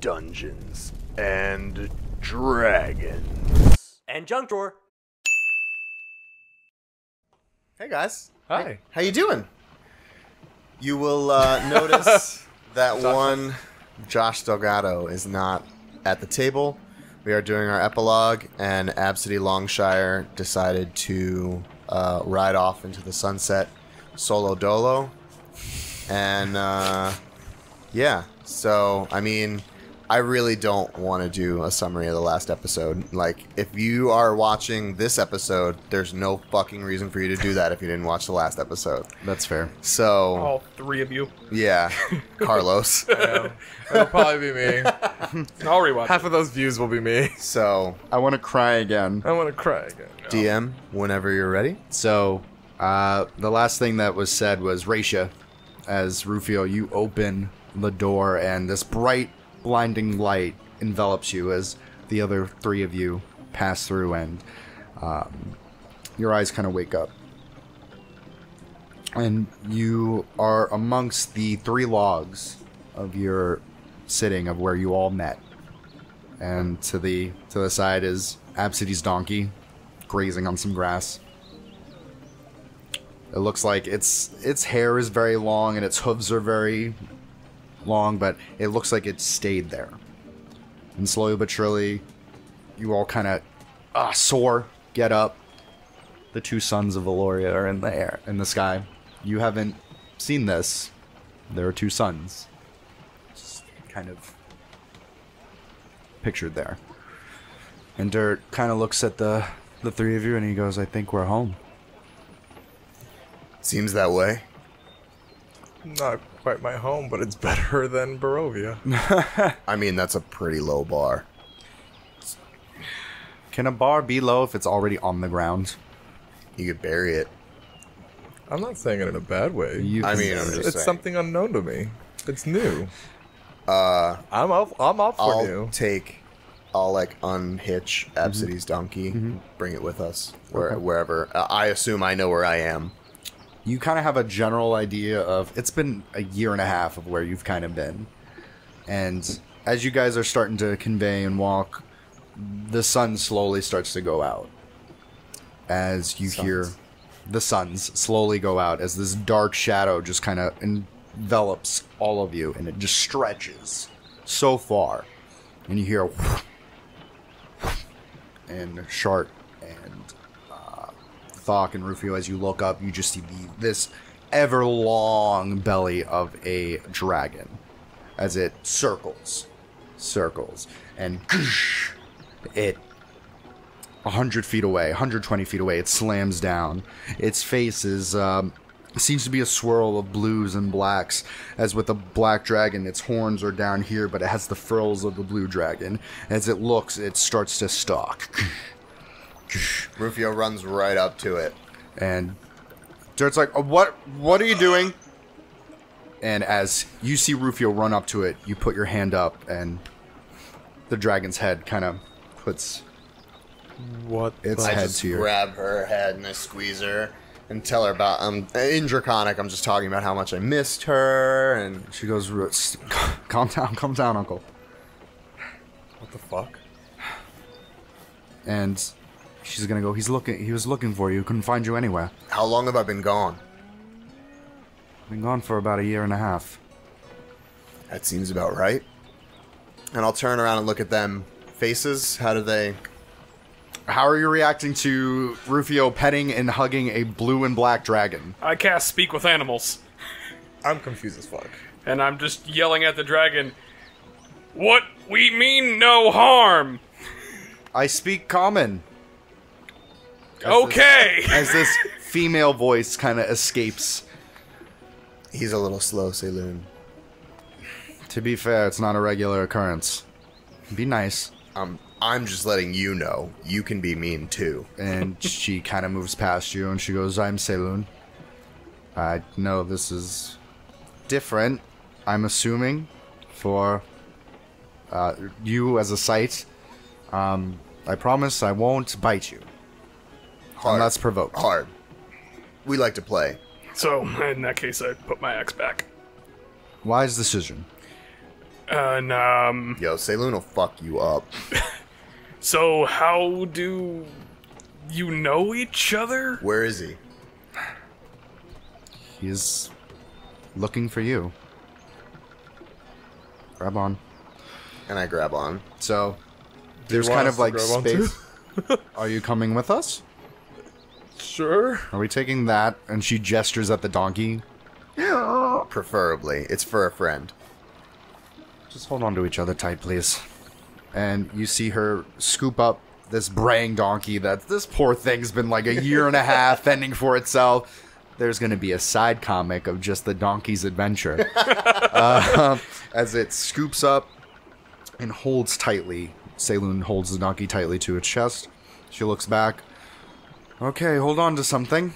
Dungeons and Dragons. And junk drawer. Hey guys, Hi. how you doing? You will uh, notice that one Josh Delgado is not at the table. We are doing our epilogue, and Absidy Longshire decided to uh, ride off into the sunset solo dolo. And uh, yeah, so I mean, I really don't want to do a summary of the last episode. Like, if you are watching this episode, there's no fucking reason for you to do that if you didn't watch the last episode. That's fair. So, All three of you. yeah, Carlos. Yeah. It'll probably be me. I'll rewatch. Half of those views will be me. So, I want to cry again. I want to cry again. DM, whenever you're ready. So, uh, the last thing that was said was Raisha, as Rufio, you open the door and this bright, blinding light envelops you as the other three of you pass through and um, your eyes kind of wake up. And you are amongst the three logs of your sitting of where you all met. And to the to the side is Absidy's donkey, grazing on some grass. It looks like its its hair is very long and its hooves are very long, but it looks like it stayed there. And slowly but surely, you all kind of ah soar, get up. The two sons of Valoria are in the air, in the sky. You haven't seen this. There are two suns, just kind of pictured there. And Dirt kind of looks at the the three of you and he goes, "I think we're home." Seems that way. Not quite my home, but it's better than Barovia. I mean, that's a pretty low bar. Can a bar be low if it's already on the ground? You could bury it. I'm not saying it in a bad way. You I mean, I'm just it's saying. something unknown to me. It's new. Uh, I'm up. I'm up for I'll new. take, I'll like unhitch Mm-hmm. Absidy's donkey, bring it with us where, wherever. Uh, I assume I know where I am. You kind of have a general idea of it's been a year and a half of where you've kind of been. And as you guys are starting to convey and walk the sun slowly starts to go out. As you hear the suns slowly go out as this dark shadow just kind of envelops all of you and it just stretches so far. And you hear and Shark and Thok and Rufio, as you look up, you just see the, this ever long belly of a dragon as it circles, circles, and it 100 feet away, 120 feet away, it slams down. Its face is. Um, Seems to be a swirl of blues and blacks, as with the black dragon, its horns are down here, but it has the frills of the blue dragon. As it looks, it starts to stalk. Rufio runs right up to it. and Dirt's like, "Oh, "What? What are you doing?" And as you see Rufio run up to it, you put your hand up, and the dragon's head kind of puts What? its I head just to your. grab her head and I squeeze her and tell her about. Um, in Draconic, I'm just talking about how much I missed her and She goes, "Ru- "Calm down, calm down, Uncle." What the fuck? And she's gonna go. He's looking. He was looking for you. Couldn't find you anywhere. how long have I been gone? Been gone for about a year and a half. That seems about right. And I'll turn around and look at them. Faces, how do they? How are you reacting to Rufio petting and hugging a blue and black dragon? I cast Speak with Animals, I'm confused as fuck. and I'm just yelling at the dragon, What we mean no harm! I speak common. Okay! As this female voice kind of escapes He's a little slow, Saloon. To be fair, it's not a regular occurrence. Be nice. Um, I'm just letting you know. You can be mean too. And she kind of moves past you and she goes, I'm Saloon. I know this is different, I'm assuming, for uh, you as a sight. Um, I promise I won't bite you. Hard. Unless provoked. Hard. We like to play. So, in that case, I put my axe back. Wise decision. And um, Yo, Saloon will fuck you up. so how do you know each other? Where is he? He's looking for you. Grab on. And I grab on. So there's kind of like space. Are you coming with us? Sure. Are we taking that? And she gestures at the donkey. Preferably. It's for a friend. Just hold on to each other tight, please. And you see her scoop up this braying donkey that this poor thing's been like a year and a half fending for itself. There's going to be a side comic of just the donkey's adventure. uh, as it scoops up and holds tightly. Saloon holds the donkey tightly to its chest. She looks back. Okay, hold on to something.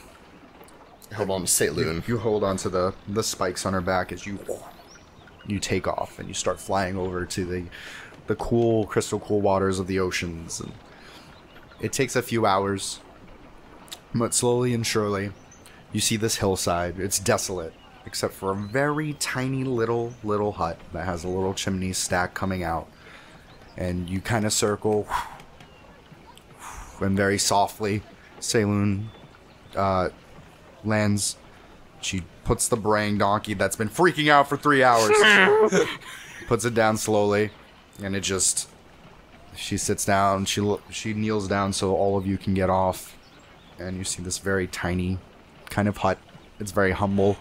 Hold on to Saloon. You hold on to the, the spikes on her back as you you take off and you start flying over to the the cool, crystal cool waters of the oceans. And it takes a few hours, but slowly and surely, you see this hillside. It's desolate, except for a very tiny little little hut that has a little chimney stack coming out. And you kind of circle, and very softly, Saloon uh, lands. She puts the braying donkey that's been freaking out for three hours, puts it down slowly, and it just. She sits down. She she kneels down so all of you can get off, and you see this very tiny, kind of hut. It's very humble.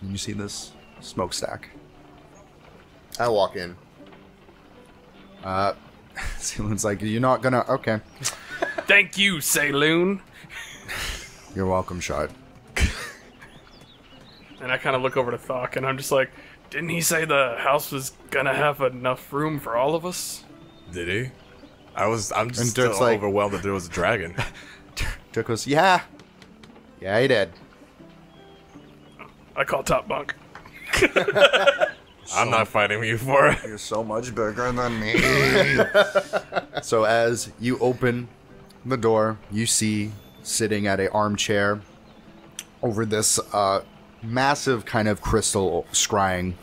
And you see this smokestack. I walk in. Uh, Saloon's like, "You're not gonna." Okay, Thank you, Saloon. you're welcome, Shard. And I kind of look over to Thok, and I'm just like, didn't he say the house was gonna have enough room for all of us? Did he? I was. I'm just And still like- overwhelmed that there was a dragon. Dirk goes, "Yeah, yeah, he did." I call top bunk. I'm not fighting you for it. You're so much bigger than me. so as you open the door, you see sitting at a armchair over this uh, massive kind of crystal scrying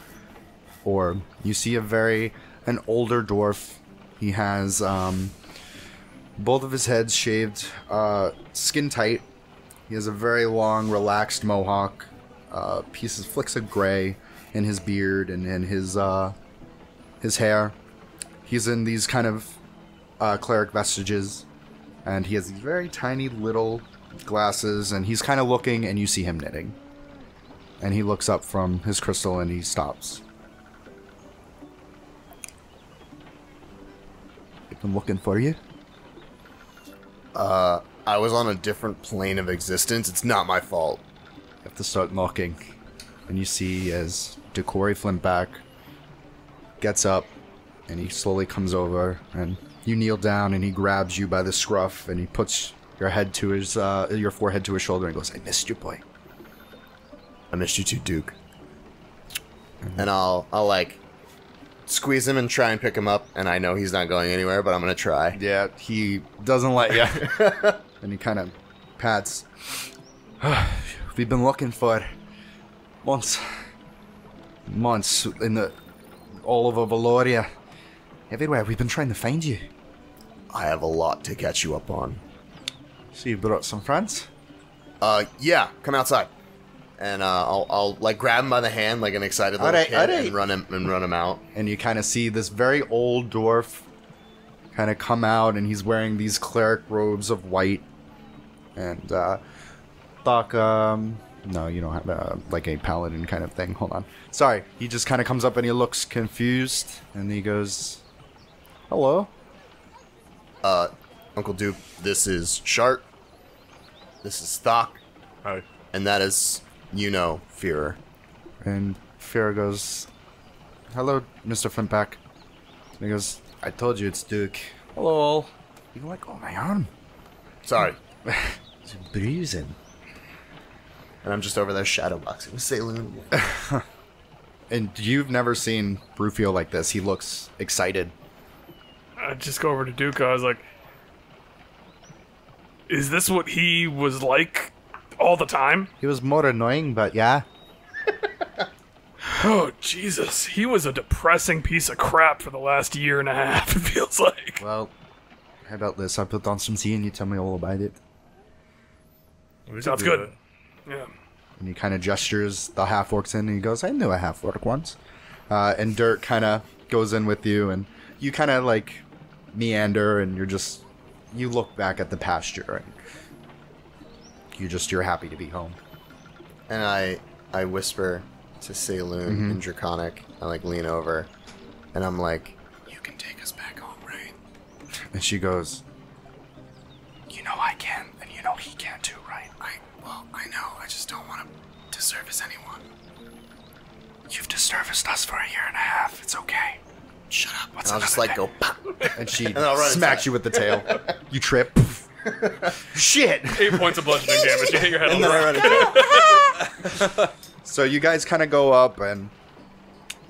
orb. You see a very an older dwarf. He has um, both of his heads shaved, uh, skin tight. He has a very long, relaxed mohawk, uh, pieces flicks of gray in his beard and in his uh, his hair. He's in these kind of uh, cleric vestiges, and he has these very tiny little glasses, and he's kind of looking, and you see him knitting. And he looks up from his crystal and he stops. I've been looking for you. Uh, I was on a different plane of existence. It's not my fault. You have to start knocking. And you see as Decory Flintback gets up and he slowly comes over and you kneel down and he grabs you by the scruff and he puts your head to his uh, your forehead to his shoulder and goes, I missed you, boy. I missed you too, Duke. And I'll I'll like squeeze him and try and pick him up, and I know he's not going anywhere, but I'm gonna try. Yeah, he doesn't let you. and he kind of pats. We've been looking for months, months in the all over Valoria, everywhere. We've been trying to find you. I have a lot to catch you up on. So you brought some friends? Uh, yeah, come outside. And uh, I'll, I'll like grab him by the hand like an excited little Alright, kid alright. and run him and run him out. and you kind of see this very old dwarf kind of come out and he's wearing these cleric robes of white and uh Thok, um no you don't have uh, like a paladin kind of thing hold on sorry he just kind of comes up and he looks confused and he goes hello Uh, Uncle Duke, this is Shart. This is Thok, Hi. and that is you know Fearer. and Farah goes hello Mr. Flintback and he goes I told you it's Duke hello all you're like oh my arm Sorry. it's bruising And I'm just over there shadowboxing with Saloon. And you've never seen Rufio like this. He looks excited. I just go over to Duke. I was like, is this what he was like all the time? He was more annoying, but yeah. Oh Jesus, he was a depressing piece of crap for the last year and a half. It feels like. Well, how about this? I put on some tea and you tell me all about it. We Sounds good. it. Yeah. And he kind of gestures the half orcs in and he goes, I knew a half orc once. Uh, and Dirt kind of goes in with you and you kind of like meander and you're just, you look back at the pasture and you just, you're happy to be home. And I I whisper to Saloon mm-hmm. in Draconic. I like lean over, and I'm like, "You can take us back home, right?" And she goes, You know I can, and you know he can too, right? I well, I know. I just don't want to disservice anyone. You've disserviced us for a year and a half. It's okay. Shut up. and I'll just like go. Pop. And she I'll run smacks inside. you with the tail. You trip. Shit. Eight points of bludgeoning damage. You hit your head on the then I rock. run into So you guys kind of go up and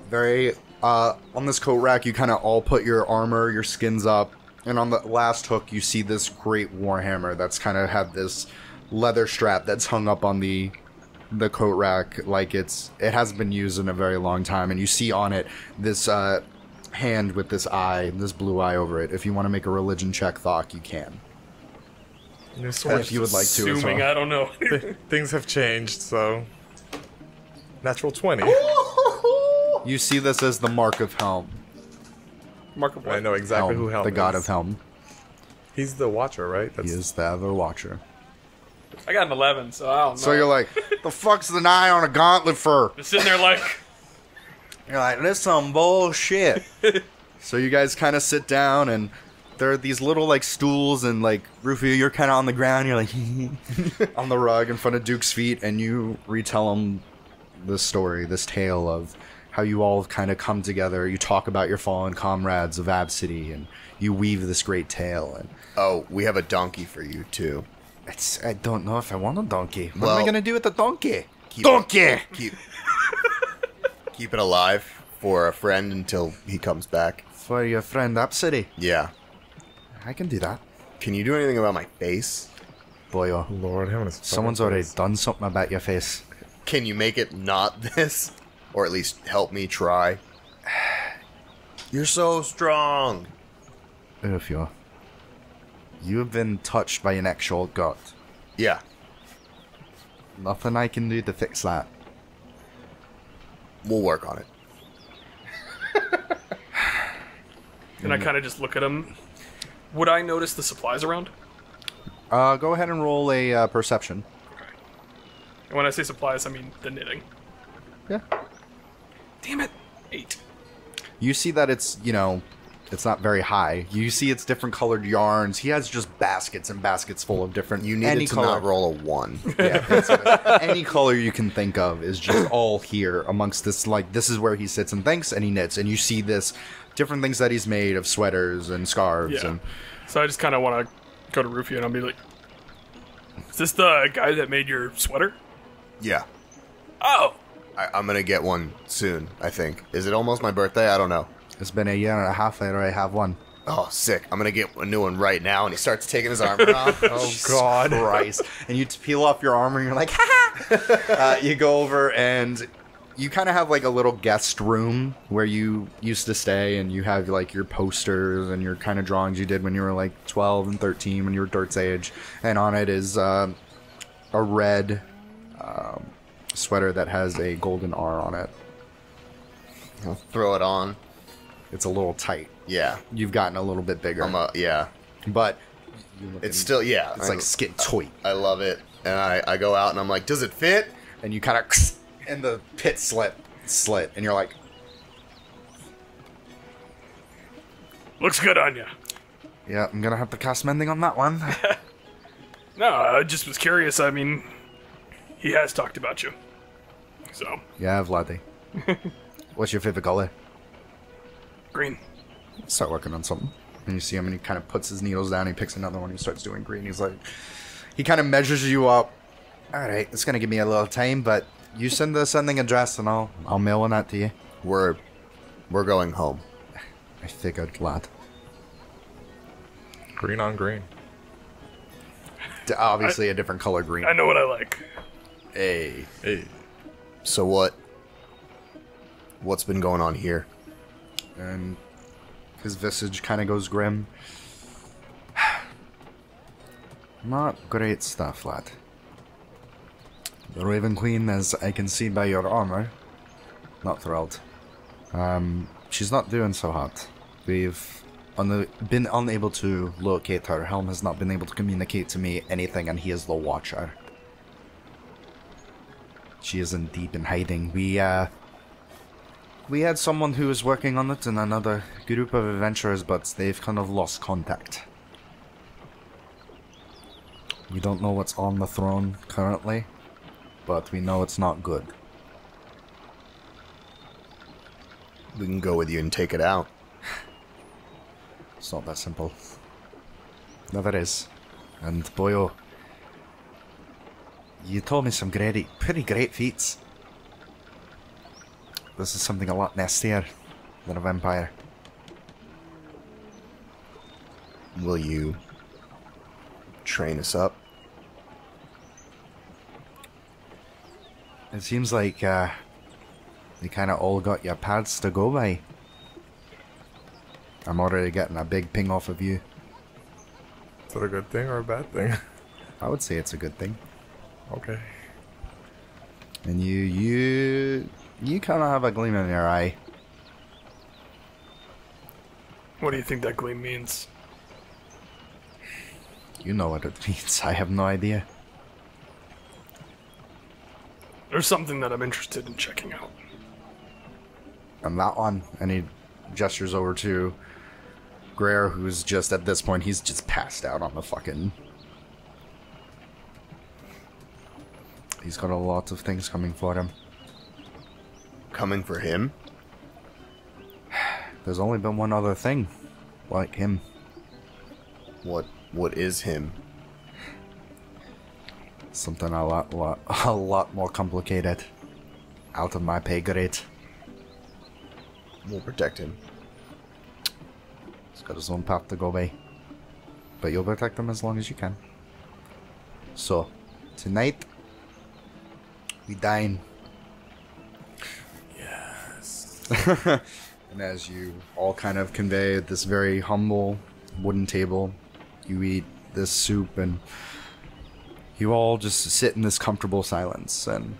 very uh, on this coat rack. You kind of all put your armor, your skins up, and on the last hook you see this great warhammer that's kind of had this leather strap that's hung up on the the coat rack like it's it hasn't been used in a very long time, and you see on it this uh, hand with this eye, this blue eye over it. If you want to make a religion check, Thok, you can. New sword. If you would like to, as Assuming well. I don't know. Things have changed, so. Natural 20. You see this as the mark of Helm. Mark of what? I know exactly Helm, who Helm the god of Helm. He's the watcher, right? That's He is the other Watcher. I got an 11, so I don't know. So you're like, the fuck's the eye on a gauntlet for? Just sitting there like, You're like, this some bullshit. so you guys kind of sit down, and there are these little like stools, and like Rufio, you're kind of on the ground. You're like on the rug in front of Duke's feet, and you retell him this story, this tale of how you all kind of come together. You talk about your fallen comrades of Absidy, and you weave this great tale. And Oh, we have a donkey for you too. it's I don't know if I want a donkey. What am I gonna do with the donkey? Keep Donkey. Keep keep it alive for a friend until he comes back. For your friend Absidy. Yeah. I can do that. Can you do anything about my face? Boy, oh. Lord, him and his Someone's already face. done something about your face. Can you make it not this, or at least help me try? You're so strong. Rufio, you've been touched by an actual god. Yeah. Nothing I can do to fix that. We'll work on it. and I kind of just look at him. Would I notice the supplies around? Uh, go ahead and roll a uh, perception. And when I say supplies, I mean the knitting. Yeah. Damn it. Eight. You see that it's, you know, it's not very high. You see it's different colored yarns. He has just baskets and baskets full of different. You need any to color. not roll a one. Yeah, any color you can think of is just all here amongst this. Like this is where he sits and thinks, and he knits, and you see this different things that he's made of sweaters and scarves Yeah. and So I just kind of want to go to Rufio and I'll be like, "Is this the guy that made your sweater?" yeah. Oh, I, I'm gonna get one soon. I think. Is it almost my birthday? I don't know. It's been a year and a half. I have one. Oh, sick! I'm gonna get a new one right now. And he starts taking his armor off. Oh, God. Christ! and you peel off your armor, and you're like, ha! uh, you go over and you kind of have like a little guest room where you used to stay, and you have like your posters and your kind of drawings you did when you were like 12 and 13 when you were Dirt's age, and on it is uh, a red um, sweater that has a golden R on it. I'll throw it on. It's a little tight. Yeah. You've gotten a little bit bigger, I'm a yeah. but It's still yeah. it's I- like skin tight. I love it, and I I go out and I'm like, does it fit? and you kind of and the pit slit slit and you're like looks good on you. yeah i'm gonna have to cast mending on that one No, I just was curious. I mean, he has talked about you. So, yeah vladdy what's your favorite color green. start working on something and you see him and he kind of puts his needles down he picks another one he starts doing green he's like he kind of measures you up all right it's gonna give me a little time but you send the sending address and i'll i'll mail one out to you We're we're going home. i figured lad Green on green. D- obviously a different color green I know what I like. hey Hey. So what? what's been going on here? And his visage kind of goes grim. Not great stuff, lad. The Raven Queen, as I can see by your armor, not thrilled. Um, she's not doing so hot. We've un- been unable to locate her. Helm has not been able to communicate to me anything, and he is the Watcher. She is in deep in hiding. We, uh, we had someone who was working on it and another group of adventurers, but they've kind of lost contact. We don't know what's on the throne currently, but we know it's not good. We can go with you and take it out. It's not that simple. Never is. And boy, oh, you told me some great, pretty great feats. This is something a lot nastier than a vampire. Will you train us up? It seems like uh, they kind of all got your pads to go by. I'm already getting a big ping off of you. Is that a good thing or a bad thing? I would say it's a good thing. okay. And you, you, you kind of have a gleam in your eye. What do you think that gleam means? You know what it means. I have no idea. There's something that I'm interested in checking out. And that one, and he gestures over to Greer, who's just at this point, he's just passed out on the fucking. He's got a lot of things coming for him. Coming for him? There's only been one other thing, like him. What what is him? Something a lot, lot, a lot more complicated. Out of my pay grade. We'll protect him. He's got his own path to go by. But you'll protect him as long as you can. So, tonight, we dine. Yes. and as you all kind of convey at this very humble wooden table, you eat this soup and you all just sit in this comfortable silence and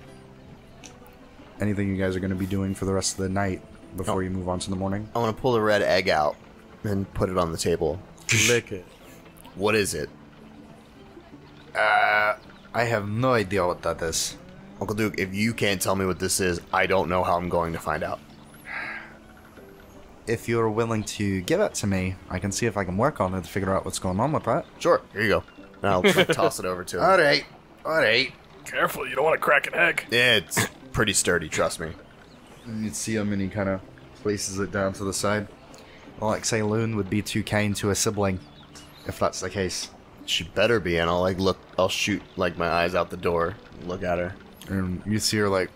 anything you guys are going to be doing for the rest of the night before you move on to the morning I want to pull the red egg out and put it on the table. Lick it. What is it? Uh, I have no idea what that is. Uncle Duke, if you can't tell me what this is, I don't know how I'm going to find out. If you're willing to give it to me, I can see if I can work on it to figure out what's going on with that. Sure, here you go. And I'll toss it over to him. Alright, alright. Careful, you don't want to crack an egg. Yeah, it's pretty sturdy, trust me. And you'd see him and he kind of places it down to the side. Like Saloon would be too kind to a sibling, if that's the case. She better be, and I'll like look. I'll shoot like my eyes out the door, look at her. And you see her like.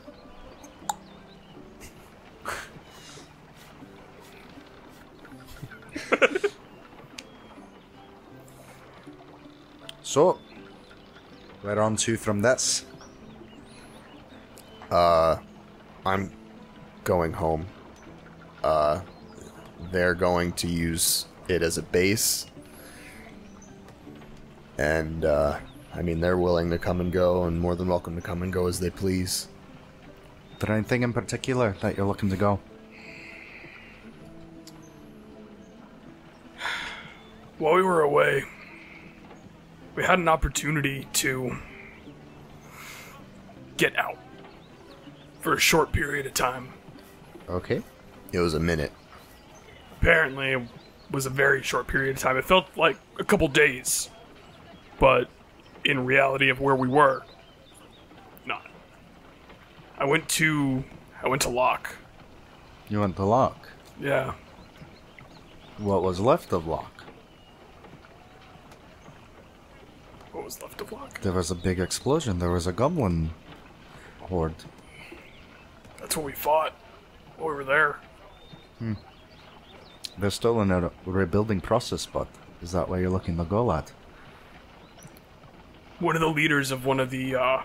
so, right on to from this. I'm going home. Uh, they're going to use it as a base, and uh, I mean they're willing to come and go, and more than welcome to come and go as they please. Is there anything in particular that you're looking to go? While we were away, we had an opportunity to get out for a short period of time. Okay. It was a minute. Apparently, it was a very short period of time. It felt like a couple days, but in reality of where we were, not. I went to I went to Locke. You went to Locke. Yeah, What was left of Locke? What was left of Locke? There was a big explosion. There was a goblin horde. That's what we fought while we were there. They're still in a rebuilding process, but is that where you're looking to go at? One of the leaders of one of the uh,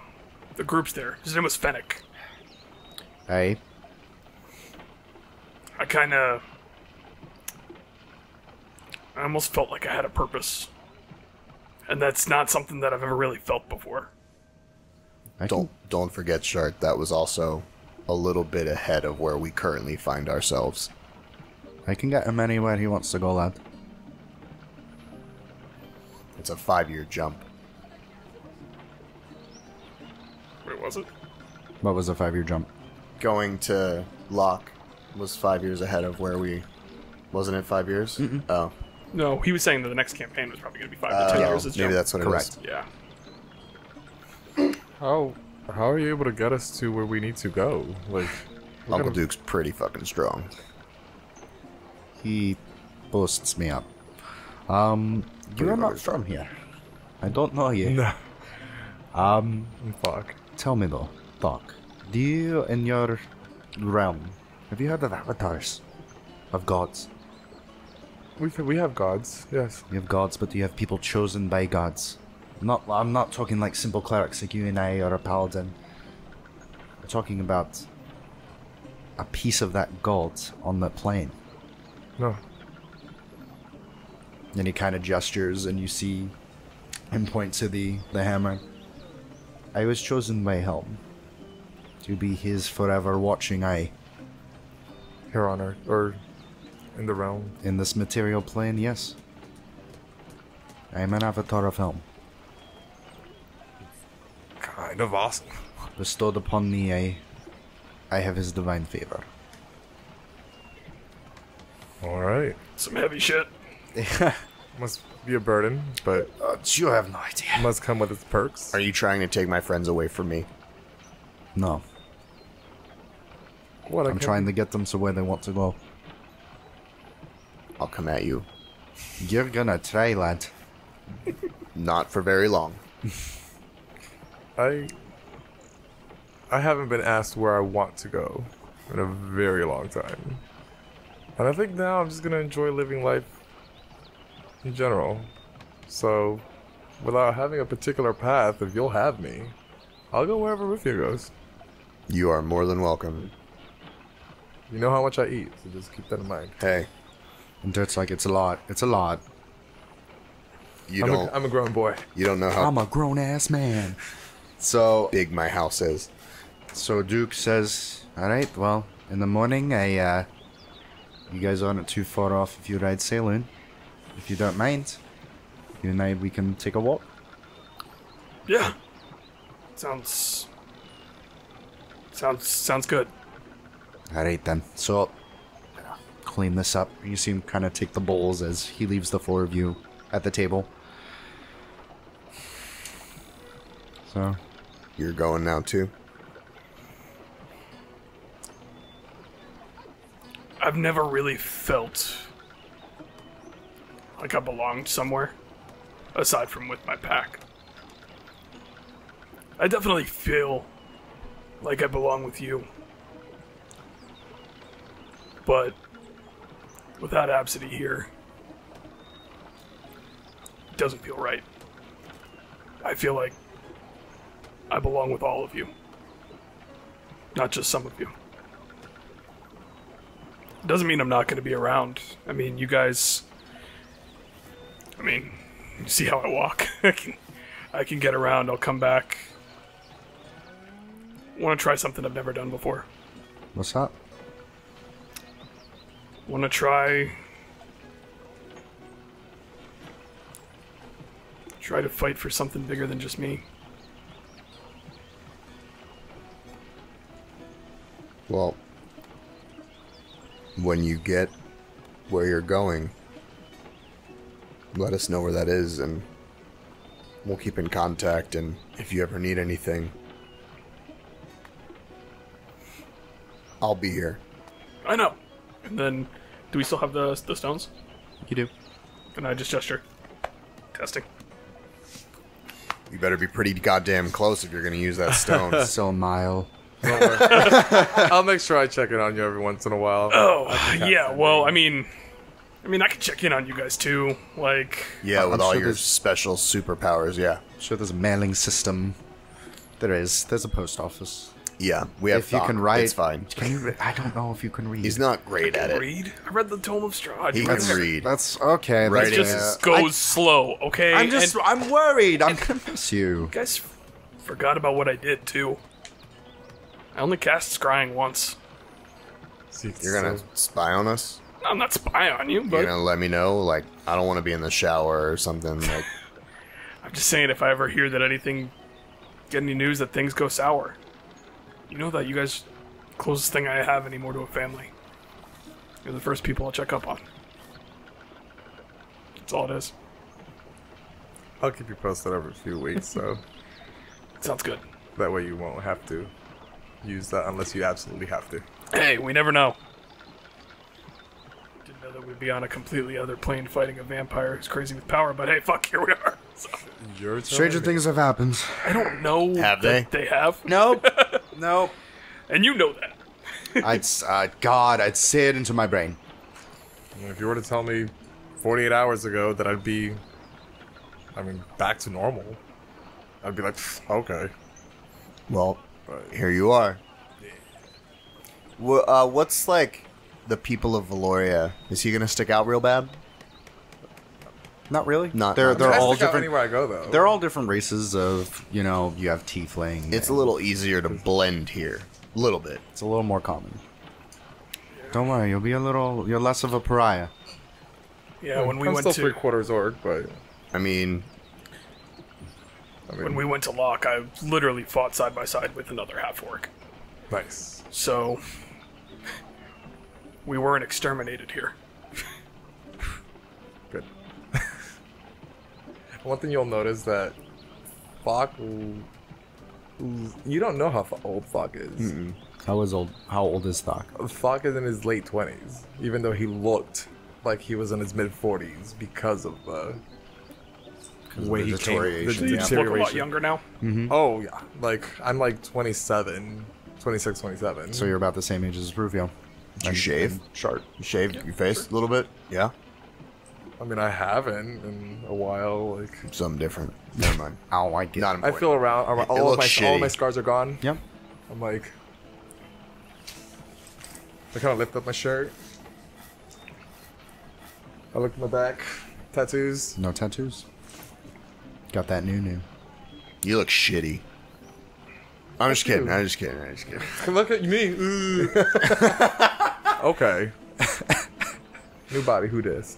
the groups there. His name was Fennec. Hey, I kind of. I almost felt like I had a purpose. And that's not something that I've ever really felt before. I can, Don't don't forget, Shark. That was also a little bit ahead of where we currently find ourselves. I can get him anywhere he wants to go, lad. It's a five-year jump. Wait, was it? What was a five-year jump? Going to Locke was five years ahead of where we. Wasn't it five years? Oh, No, he was saying that the next campaign was probably going to be five to ten Oh, years. It's maybe jump. that's what Correct. it Yeah. How how are you able to get us to where we need to go? Like, Uncle kind of- Duke's pretty fucking strong. He boasts me up. Um, you're not from here. I don't know you. No. Um, Fuck. tell me though, Doc, do you in your realm have you heard of avatars of gods? We we have gods. Yes. You have gods, but do you have people chosen by gods? Not, I'm not talking like simple clerics like you and I or a paladin. I'm talking about a piece of that god on that plane. No. And he kind of gestures, and you see him point to the, the hammer. I was chosen by Helm to be his forever watching eye Here on Earth or in the realm. in this material plane, yes. I am an avatar of Helm. Kind of awesome. Bestowed upon me, I, I have his divine favor. All right. Some heavy shit. Must be a burden, but Uh, you have no idea. must come with its perks. Are you trying to take my friends away from me? No, What? I I'm trying to get them to where they want to go. Come at you. You're gonna try, lad. Not for very long. I. I haven't been asked where I want to go in a very long time, and I think now I'm just gonna enjoy living life in general. So, without having a particular path, if you'll have me, I'll go wherever Rufio goes. You are more than welcome. You know how much I eat, so just keep that in mind. Hey, And Dirt's like, it's a lot. It's a lot. you I'm don't a, I'm a grown boy. you don't know how I'm a grown ass man. So, big my house is. so Duke says, "All right, well, in the morning, I, uh, you guys aren't too far off if you ride saloon. If you don't mind, you and I, we can take a walk. Yeah. Sounds. Sounds sounds good. All right then. So, clean this up. You see him kind of take the bowls as he leaves the four of you at the table. So, You're going now too. I've never really felt like I belonged somewhere aside from with my pack. I definitely feel like I belong with you. But without Absidy here, doesn't feel right. I feel like I belong with all of you, not just some of you. Doesn't mean I'm not going to be around. I mean, you guys. I mean, you see how I walk. I can, I can get around. I'll come back. Want to try something I've never done before. what's that? Want to try. Try to fight for something bigger than just me. Well, when you get where you're going, let us know where that is and we'll keep in contact and if you ever need anything, I'll be here. I know. And then, do we still have the the stones? You do. Can I just gesture? Testing. You better be pretty goddamn close if you're going to use that stone. So a mile. I'll make sure I check in on you every once in a while. Oh, yeah. Well, I mean, I mean, I could check in on you guys too. Like, yeah, with I'm all sure your there's- special superpowers, yeah. Sure, there's a mailing system. There is. There's a post office. Yeah, we have if you thought. can write, It's fine. Can you? re- I don't know if you can read. He's not great at it. Read? I read the Tome of Strahd. He can read. That's okay. Right That's just his- goes slow, okay? I'm just. And I'm worried. I'm gonna miss you. you guys forgot about what I did too. I only cast scrying once. You're gonna spy on us? I'm not spying on you, but You're gonna let me know? Like, I don't want to be in the shower or something. Like, I'm just saying if I ever hear that anything, get any news that things go sour, you know that you guys, closest thing I have anymore to a family. You're the first people I'll check up on. That's all it is. I'll keep you posted every few weeks, so Sounds good. that way you won't have to use that unless you absolutely have to. Hey, we never know. Didn't know that we'd be on a completely other plane fighting a vampire who's crazy with power, but hey, fuck, here we are. So, Your Stranger things have happened. I don't know Have that they have, Nope. nope. and you know that. I'd. Uh, God, I'd say it into my brain. If you were to tell me 48 hours ago that I'd be, I mean, back to normal, I'd be like, okay. well, But here you are. Wha uh, what's like the people of Valoria? Is he gonna stick out real bad? Not really. Not- They're not they're all different. anywhere I go though. They're all different races of you know. You have tiefling. It's a little easier to blend here, a little bit. It's a little more common. Don't worry, you'll be a little. You're less of a pariah. Yeah, when we I'm went still to three quarters orc, but I mean, I mean, when we went to Locke, I literally fought side by side with another half orc. nice. So we weren't exterminated here. One thing you'll notice that Thok, you don't know how old Thok is. How is old? How old is Thok? Fock is in his late twenties, even though he looked like he was in his mid forties because of the way the he came. The deterioration, You yeah. just look a lot younger now. Mm-hmm. Oh yeah, like I'm like 27, 26, 27. So you're about the same age as Rufio. did you shave? Shart. You shaved your face a little bit? Yeah, I mean, I haven't in a while. Like something different. Never mind. I get. Not I feel around. around It all of looks my all of my scars are gone. Yep. I'm like, I kind of lift up my shirt. I look at my back, tattoos. No tattoos. Got that new new. You look shitty. I'm just kidding. I'm just kidding. I'm just kidding. Look at me. Okay. New body. Who this?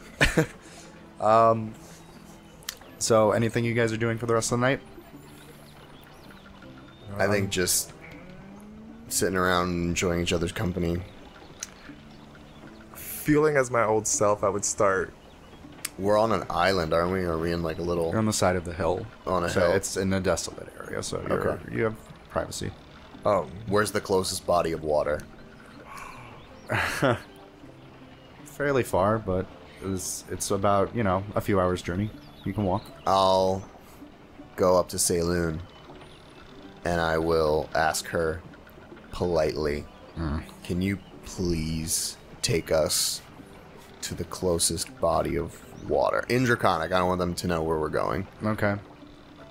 Um, so, anything you guys are doing for the rest of the night? I think just sitting around enjoying each other's company. Feeling as my old self, I would start. We're on an island, aren't we? Are we in like a little? You're on the side of the hill. On a so hill. It's in a desolate area, so you're, Okay. you have privacy. Oh, Where's the closest body of water? Fairly far, but it's, it's about, you know, a few hours journey. You can walk. I'll go up to Saloon and I will ask her politely, can you please take us to the closest body of water? In Draconic, I don't want them to know where we're going. Okay.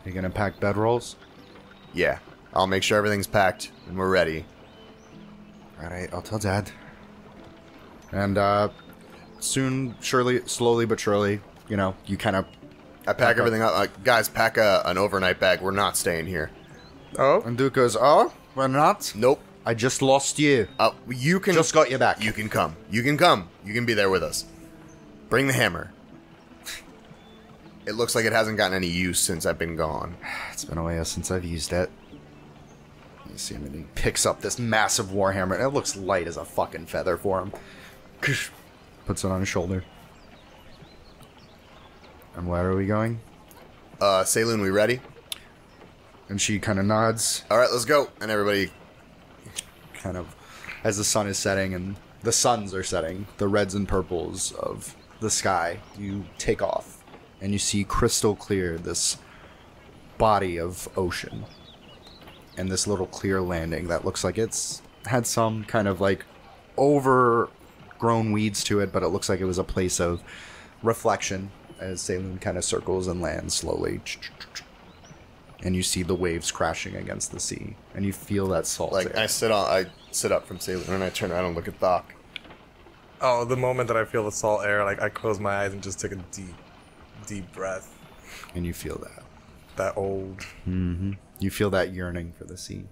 You gonna pack bedrolls? Yeah, I'll make sure everything's packed and we're ready. Alright, I'll tell Dad. And, uh, soon, surely, slowly but surely, you know, you kind of. I pack everything up. Like, guys, pack a, an overnight bag. We're not staying here. oh, And Duke goes, Oh, we're not? Nope. I just lost you. Uh, you can Just got you back. You can come. You can come. You can be there with us. Bring the hammer. It looks like it hasn't gotten any use since I've been gone. It's been a while since I've used it. You see him and he picks up this massive warhammer, and it looks light as a fucking feather for him. Puts it on his shoulder. And where are we going? Uh, Saloon, we ready? And she kind of nods, All right, let's go. And everybody, kind of, as the sun is setting and the suns are setting, the reds and purples of the sky. You take off, and you see crystal clear this body of ocean, and this little clear landing that looks like it's had some kind of like overgrown weeds to it, but it looks like it was a place of reflection as Saloon kind of circles and lands slowly. and you see the waves crashing against the sea, and you feel that salt. Like air. I sit on, I sit up from Saloon, and I turn around and look at Thok. Oh, the moment that I feel the salt air, like I close my eyes and just take a deep, deep breath. and you feel that. That old, mm-hmm. You feel that yearning for the sea.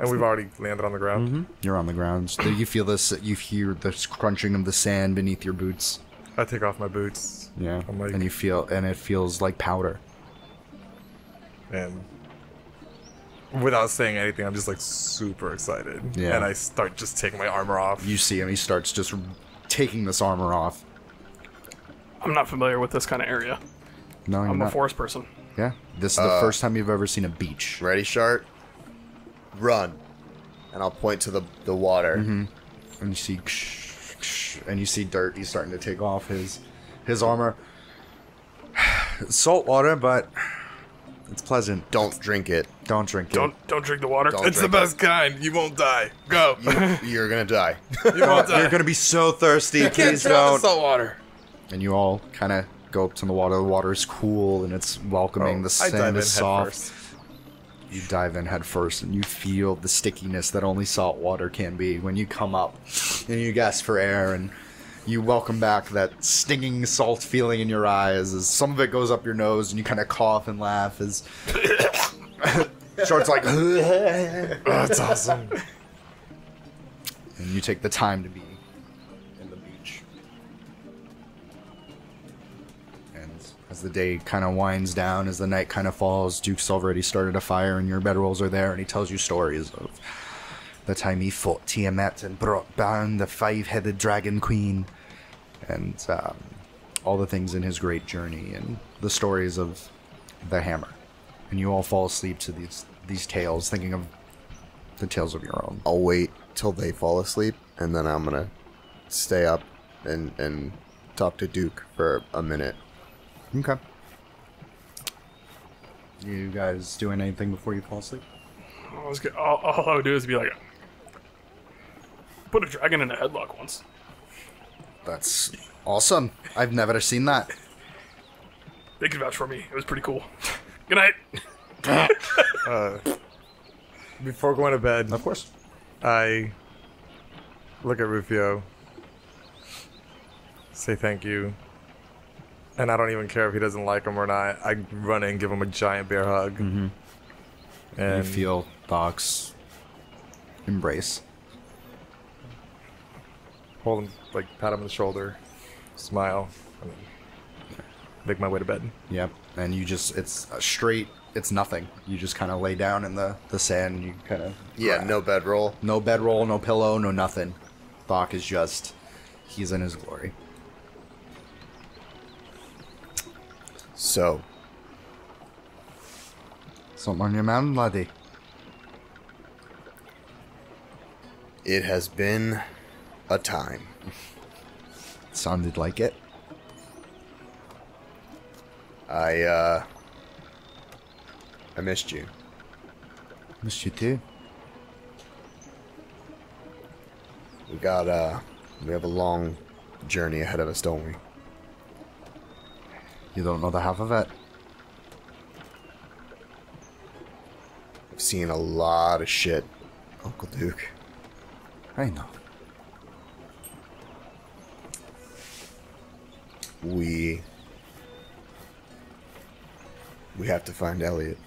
And we've already landed on the ground. Mm-hmm. You're on the ground. So you feel this. You hear the crunching of the sand beneath your boots. I take off my boots. Yeah, I'm like- and you feel, and it feels like powder. and without saying anything, I'm just like super excited. Yeah. And I start just taking my armor off. You see him. He starts just taking this armor off. I'm not familiar with this kind of area. No, you're I'm a forest person. Yeah, this is the uh, first time you've ever seen a beach. Ready, Shart? Run. And I'll point to the the water. Mm-hmm. And you see, and you see dirt. He's starting to take off his his armor. It's salt water, but it's pleasant. Don't drink it. Don't drink it. Don't don't drink the water. Don't it's the drink best kind. You won't die. Go. it. You're gonna die. You won't die. You're gonna be so thirsty. Can't Please throw the don't. salt water. And you all kind of go up to the water. The water is cool and it's welcoming. Oh, the Oh, I sand dive in head is soft. first. You dive in head first, and you feel the stickiness that only salt water can be when you come up and you gasp for air and you welcome back that stinging salt feeling in your eyes as some of it goes up your nose and you kind of cough and laugh as Shart's like That's awesome. and you take the time to be in the beach. And the day kind of winds down, as the night kind of falls, Duke's already started a fire, and your bedrolls are there, and he tells you stories of the time he fought Tiamat and brought down the five-headed dragon queen, and um, all the things in his great journey, and the stories of the hammer. And you all fall asleep to these these tales, thinking of the tales of your own. I'll wait till they fall asleep, and then I'm gonna stay up and and talk to Duke for a minute. Okay. You guys doing anything before you fall asleep? I was go- all, all I would do is be like, put a dragon in a headlock once. That's awesome. I've never seen that. They could vouch for me. It was pretty cool. Good night. Uh, before going to bed, Of course. I look at Rufio, say thank you, and I don't even care if he doesn't like him or not. I run in and give him a giant bear hug. Mm-hmm. And you feel Doc's embrace. hold him, like pat him on the shoulder, smile, and make my way to bed. Yep. And you just, it's a straight, it's nothing. You just kind of lay down in the, the sand and you kind of. Yeah, no bedroll. No bedroll, no pillow, no nothing. Doc is just, he's in his glory. So Something on your mind, laddie? it has been a time. Sounded like it. I uh I missed you. Missed you too. We got uh we have a long journey ahead of us, don't we? You don't know the half of it. I've seen a lot of shit, Uncle Duke. I know. We we have to find Elliot.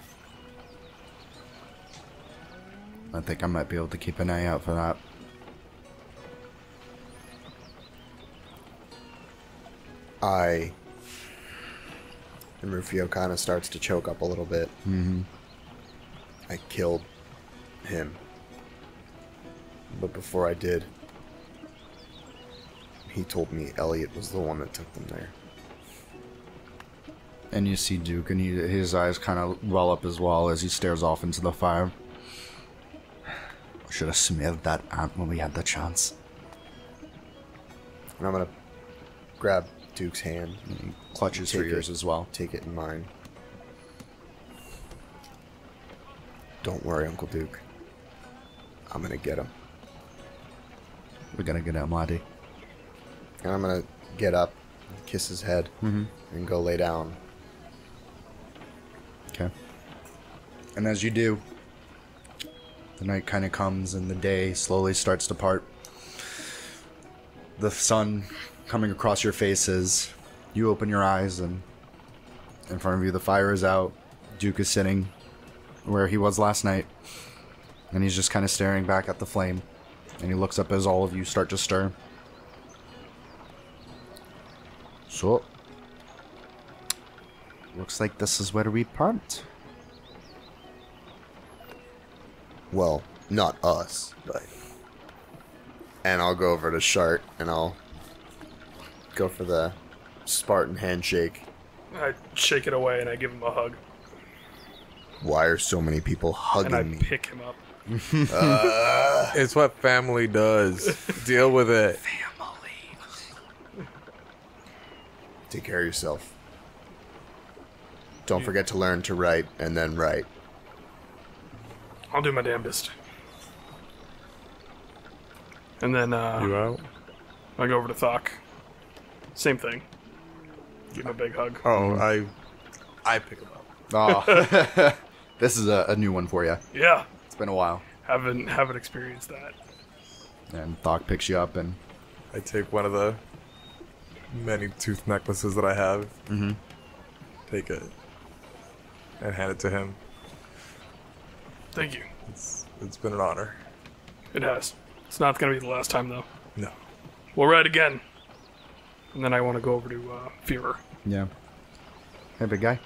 I think I might be able to keep an eye out for that. I and Rufio kind of starts to choke up a little bit. Mm-hmm. I killed him, but before I did, he told me Elliot was the one that took them there. And you see Duke, and he, his eyes kind of well up as well as he stares off into the fire. Should have smeared that ant when we had the chance. And I'm gonna grab Duke's hand, He clutches for yours it. as well. take it in mine. Don't worry, Uncle Duke. I'm gonna get him. We're gonna get him, laddie. And I'm gonna get up, kiss his head, mm-hmm. and go lay down. Okay. And as you do, the night kind of comes and the day slowly starts to part. The sun coming across your faces. You open your eyes, and in front of you, the fire is out. Duke is sitting where he was last night, and he's just kind of staring back at the flame. And he looks up as all of you start to stir. So, looks like this is where we part. Well, not us, but. And I'll go over to Shart and I'll go for the Spartan handshake. I shake it away and I give him a hug. Why are so many people hugging And I me? pick him up. It's what family does. Deal with it. Family. Take care of yourself. Don't forget to learn to write and then write. I'll do my damnedest. And then uh, You out? I go over to Thok. Same thing. Give him a big hug. Oh, I, I pick him up. Oh, this is a, a new one for you. Yeah, It's been a while. haven't haven't experienced that. And Thok picks you up and I take one of the many tooth necklaces that I have. Mm-hmm. Take it and hand it to him. Thank you. It's it's been an honor. It has. It's not gonna be the last time though. No. We'll ride again. And then I want to go over to uh, Fearer. yeah. Hey, big guy.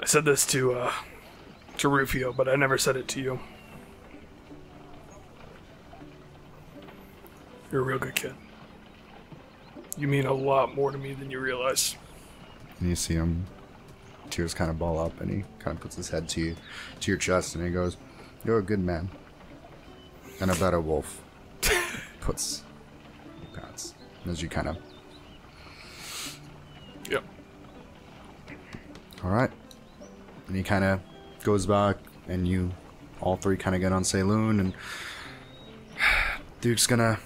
I said this to uh, to Rufio, but I never said it to you. You're a real good kid. You mean a lot more to me than you realize. And you see him, tears kind of ball up, and he kind of puts his head to you, to your chest, and he goes, "You're a good man, and a better wolf." puts pats as you kind of. Yep. All right. And he kind of goes back, and you, all three, kind of get on Saloon, and Duke's gonna.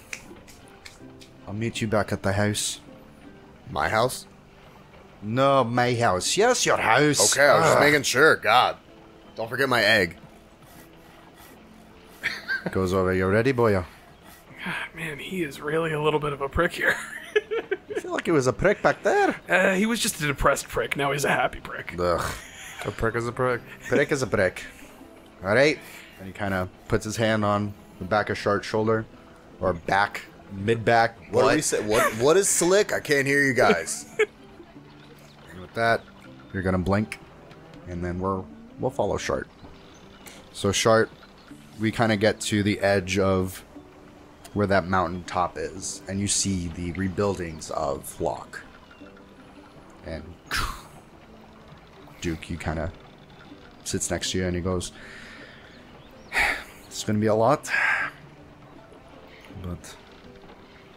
I'll meet you back at the house. My house? No, my house. Yes, your house. Okay, I was just Ah. making sure. God. Don't forget my egg. Goes over. You ready, boy? Man, he is really a little bit of a prick here. I feel like it was a prick back there. Uh, he was just a depressed prick. Now he's a happy prick. Ugh. A prick is a prick. Prick is a prick. All right. And he kind of puts his hand on the back of Shart's shoulder, or back, mid back. What, do we say? What What is slick? I can't hear you guys. And with that, you're gonna blink, and then we're we'll follow Shart. So Shart, we kind of get to the edge of where that mountain top is, and you see the rebuildings of Locke. And Duke, you kind of sits next to you, and he goes, "It's gonna be a lot, but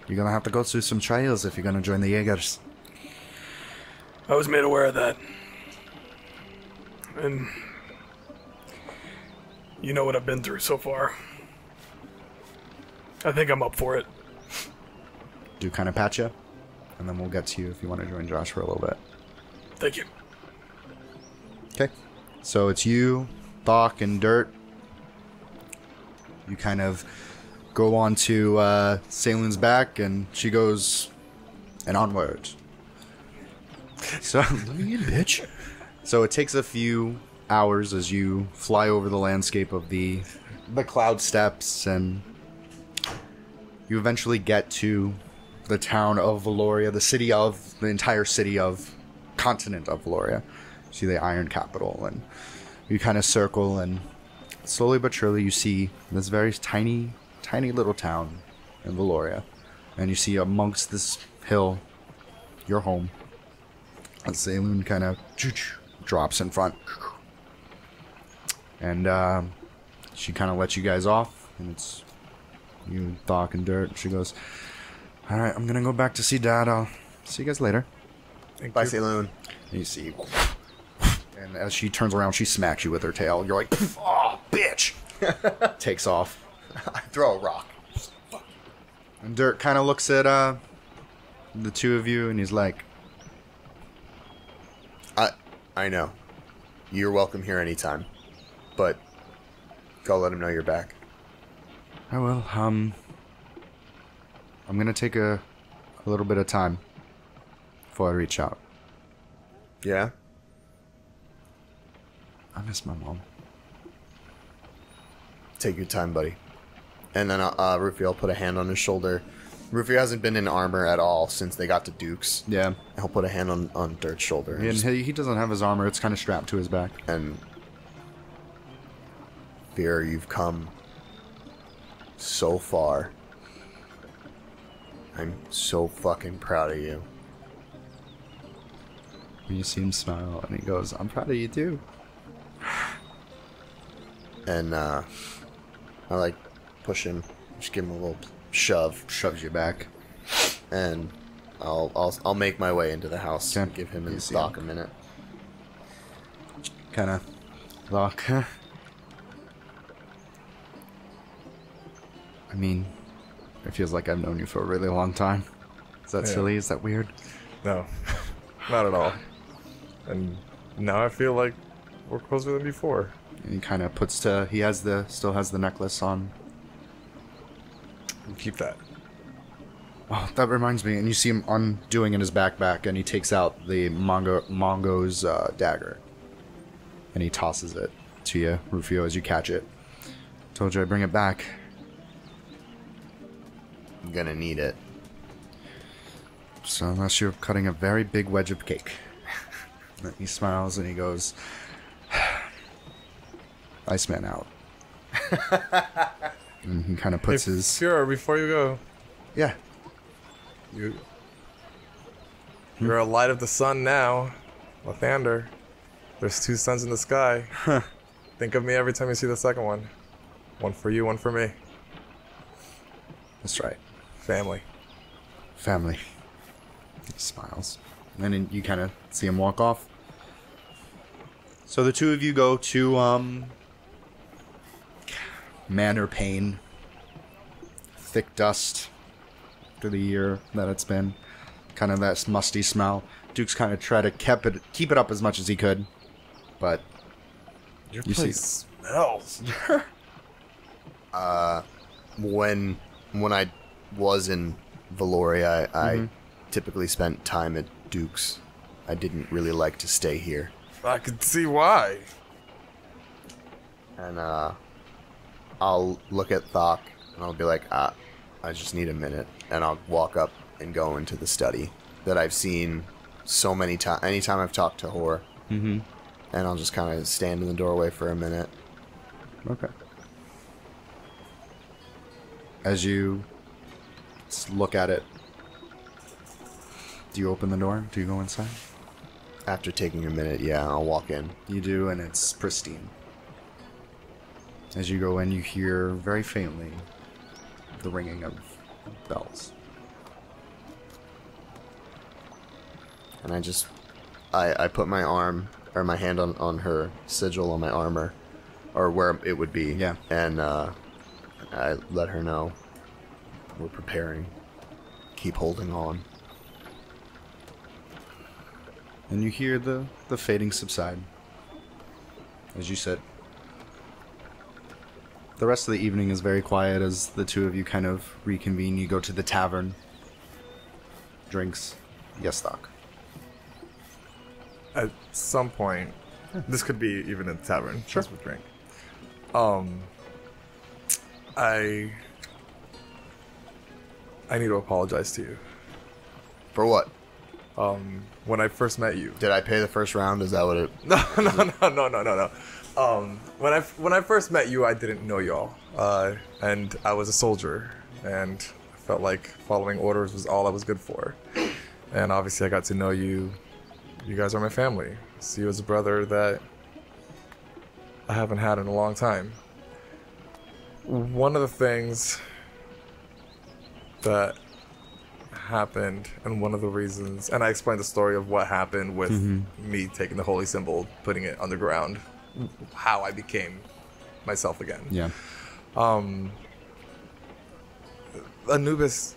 you're gonna have to go through some trials if you're gonna join the Jaegers." I was made aware of that. And you know what I've been through so far. I think I'm up for it. do kind of patch you, and then we'll get to you if you want to join Josh for a little bit. Thank you. Okay. So it's you, Thok, and Dirt. You kind of go on to uh, Saloon's back, and she goes, and onward. So, let me in, bitch. So it takes a few hours as you fly over the landscape of the the cloud steps and you eventually get to the town of Valoria, the city of the entire city of continent of Valoria. See the Iron Capital, and you kind of circle, and slowly but surely you see this very tiny, tiny little town in Valoria, and you see amongst this hill your home. And Saloon kind of drops in front, and um, she kind of lets you guys off, and it's you, Thok, and Dirt. She goes, "All right, I'm gonna go back to see Dad. I'll see you guys later." Bye, Saloon. And you see, and as she turns around, she smacks you with her tail. You're like, "Oh, bitch!" Takes off. I throw a rock. And Dirt kind of looks at uh, the two of you, and he's like, "I, I know. You're welcome here anytime. But go let him know you're back. I will. Um, I'm gonna take a, a little bit of time before I reach out. Yeah? I miss my mom. Take your time, buddy. And then uh, uh, Rufio will put a hand on his shoulder. Rufio hasn't been in armor at all since they got to Duke's. Yeah. He'll put a hand on, on Dirt's shoulder and, And just- he, he doesn't have his armor. It's kind of strapped to his back. and You've come so far. I'm so fucking proud of you. You see him smile, and he goes, "I'm proud of you too." And uh, I like push him, just give him a little shove, Shoves you back. and I'll I'll I'll make my way into the house and Okay. give him and Stock him. a minute. Kind of I mean, it feels like I've known you for a really long time. Is that Yeah. silly? Is that weird? No, not at all. And now I feel like we're closer than before. And he kind of puts to. He has the still has the necklace on. Keep that. Oh, that reminds me. And you see him undoing in his backpack, and he takes out the Mongo Mongo's uh, dagger, and he tosses it to you, Rufio, as you catch it. Told you I'd bring it back. Gonna need it. So unless you're cutting a very big wedge of cake. He smiles and he goes, Iceman out. and he kind of puts his. Fuhrer, before you go, Yeah. you you're a light of the sun now, Lathander. There's two suns in the sky. Think of me every time you see the second one. One for you, one for me. That's right. Family. Family. He smiles. And then you kind of see him walk off. So the two of you go to um Manor Pain. Thick dust through the year that it's been. Kind of that musty smell. Duke's kind of try to keep it keep it up as much as he could. But Your You see- place smells. when when I was in Valoria, I, I typically spent time at Duke's. I didn't really like to stay here, I could see why. and uh, I'll look at Thok and I'll be like, ah, I just need a minute, and I'll walk up and go into the study that I've seen so many times. Anytime I've talked to Hoar, mm-hmm. and I'll just kind of stand in the doorway for a minute. Okay. As you s- look at it, do you open the door? Do you go inside? After taking a minute, yeah, I'll walk in. You do, and it's pristine. As you go in, you hear very faintly the ringing of bells. and I just I I put my arm or my hand on on her sigil on my armor or where it would be. Yeah. And uh I let her know we're preparing. Keep holding on. And you hear the, the fading subside. As you sit. The rest of the evening is very quiet as the two of you kind of reconvene. You go to the tavern. Drinks. Yes, Doc. At some point, this could be even in the tavern. Sure. With drink. Um, I I need to apologize to you. For what? Um, when I first met you. Did I pay the first round? Is that what it No, no, no, no, no, no, no. Um, when I when I first met you, I didn't know y'all, uh, and I was a soldier, and I felt like following orders was all I was good for. And obviously, I got to know you. You guys are my family. See you as a brother that I haven't had in a long time. One of the things that happened and one of the reasons and i explained the story of what happened with me taking the holy symbol putting it underground how i became myself again Yeah. um anubis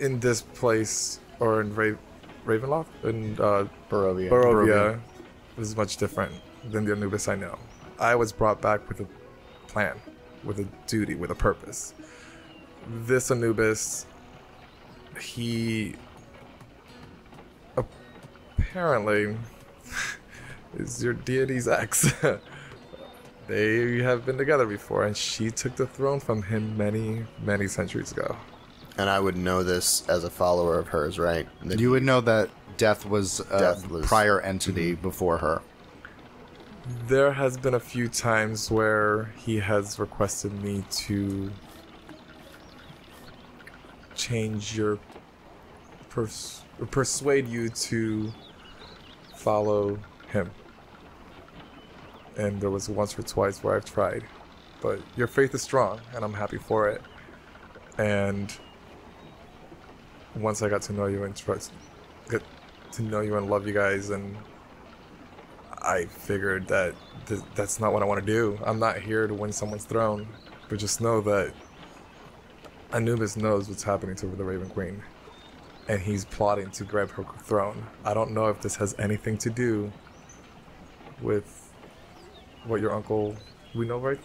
in this place or in Ra- ravenloft in uh Barovia. Barovia, is much different than the Anubis I know. I was brought back with a plan, with a duty, with a purpose. This Anubis, he apparently is your deity's ex. they have been together before, and she took the throne from him many, many centuries ago. And I would know this as a follower of hers, right? That You would know that Death was a Death was- prior entity mm-hmm. before her. There has been a few times where he has requested me to change your pers- or persuade you to follow him. And there was once or twice where I've tried, but your faith is strong, and I'm happy for it. And once I got to know you and trust, get to know you and love you guys, and I figured that th- that's not what I want to do. I'm not here to win someone's throne, but just know that Anubis knows what's happening to the Raven Queen, and he's plotting to grab her throne. I don't know if this has anything to do with what your uncle, we know, right?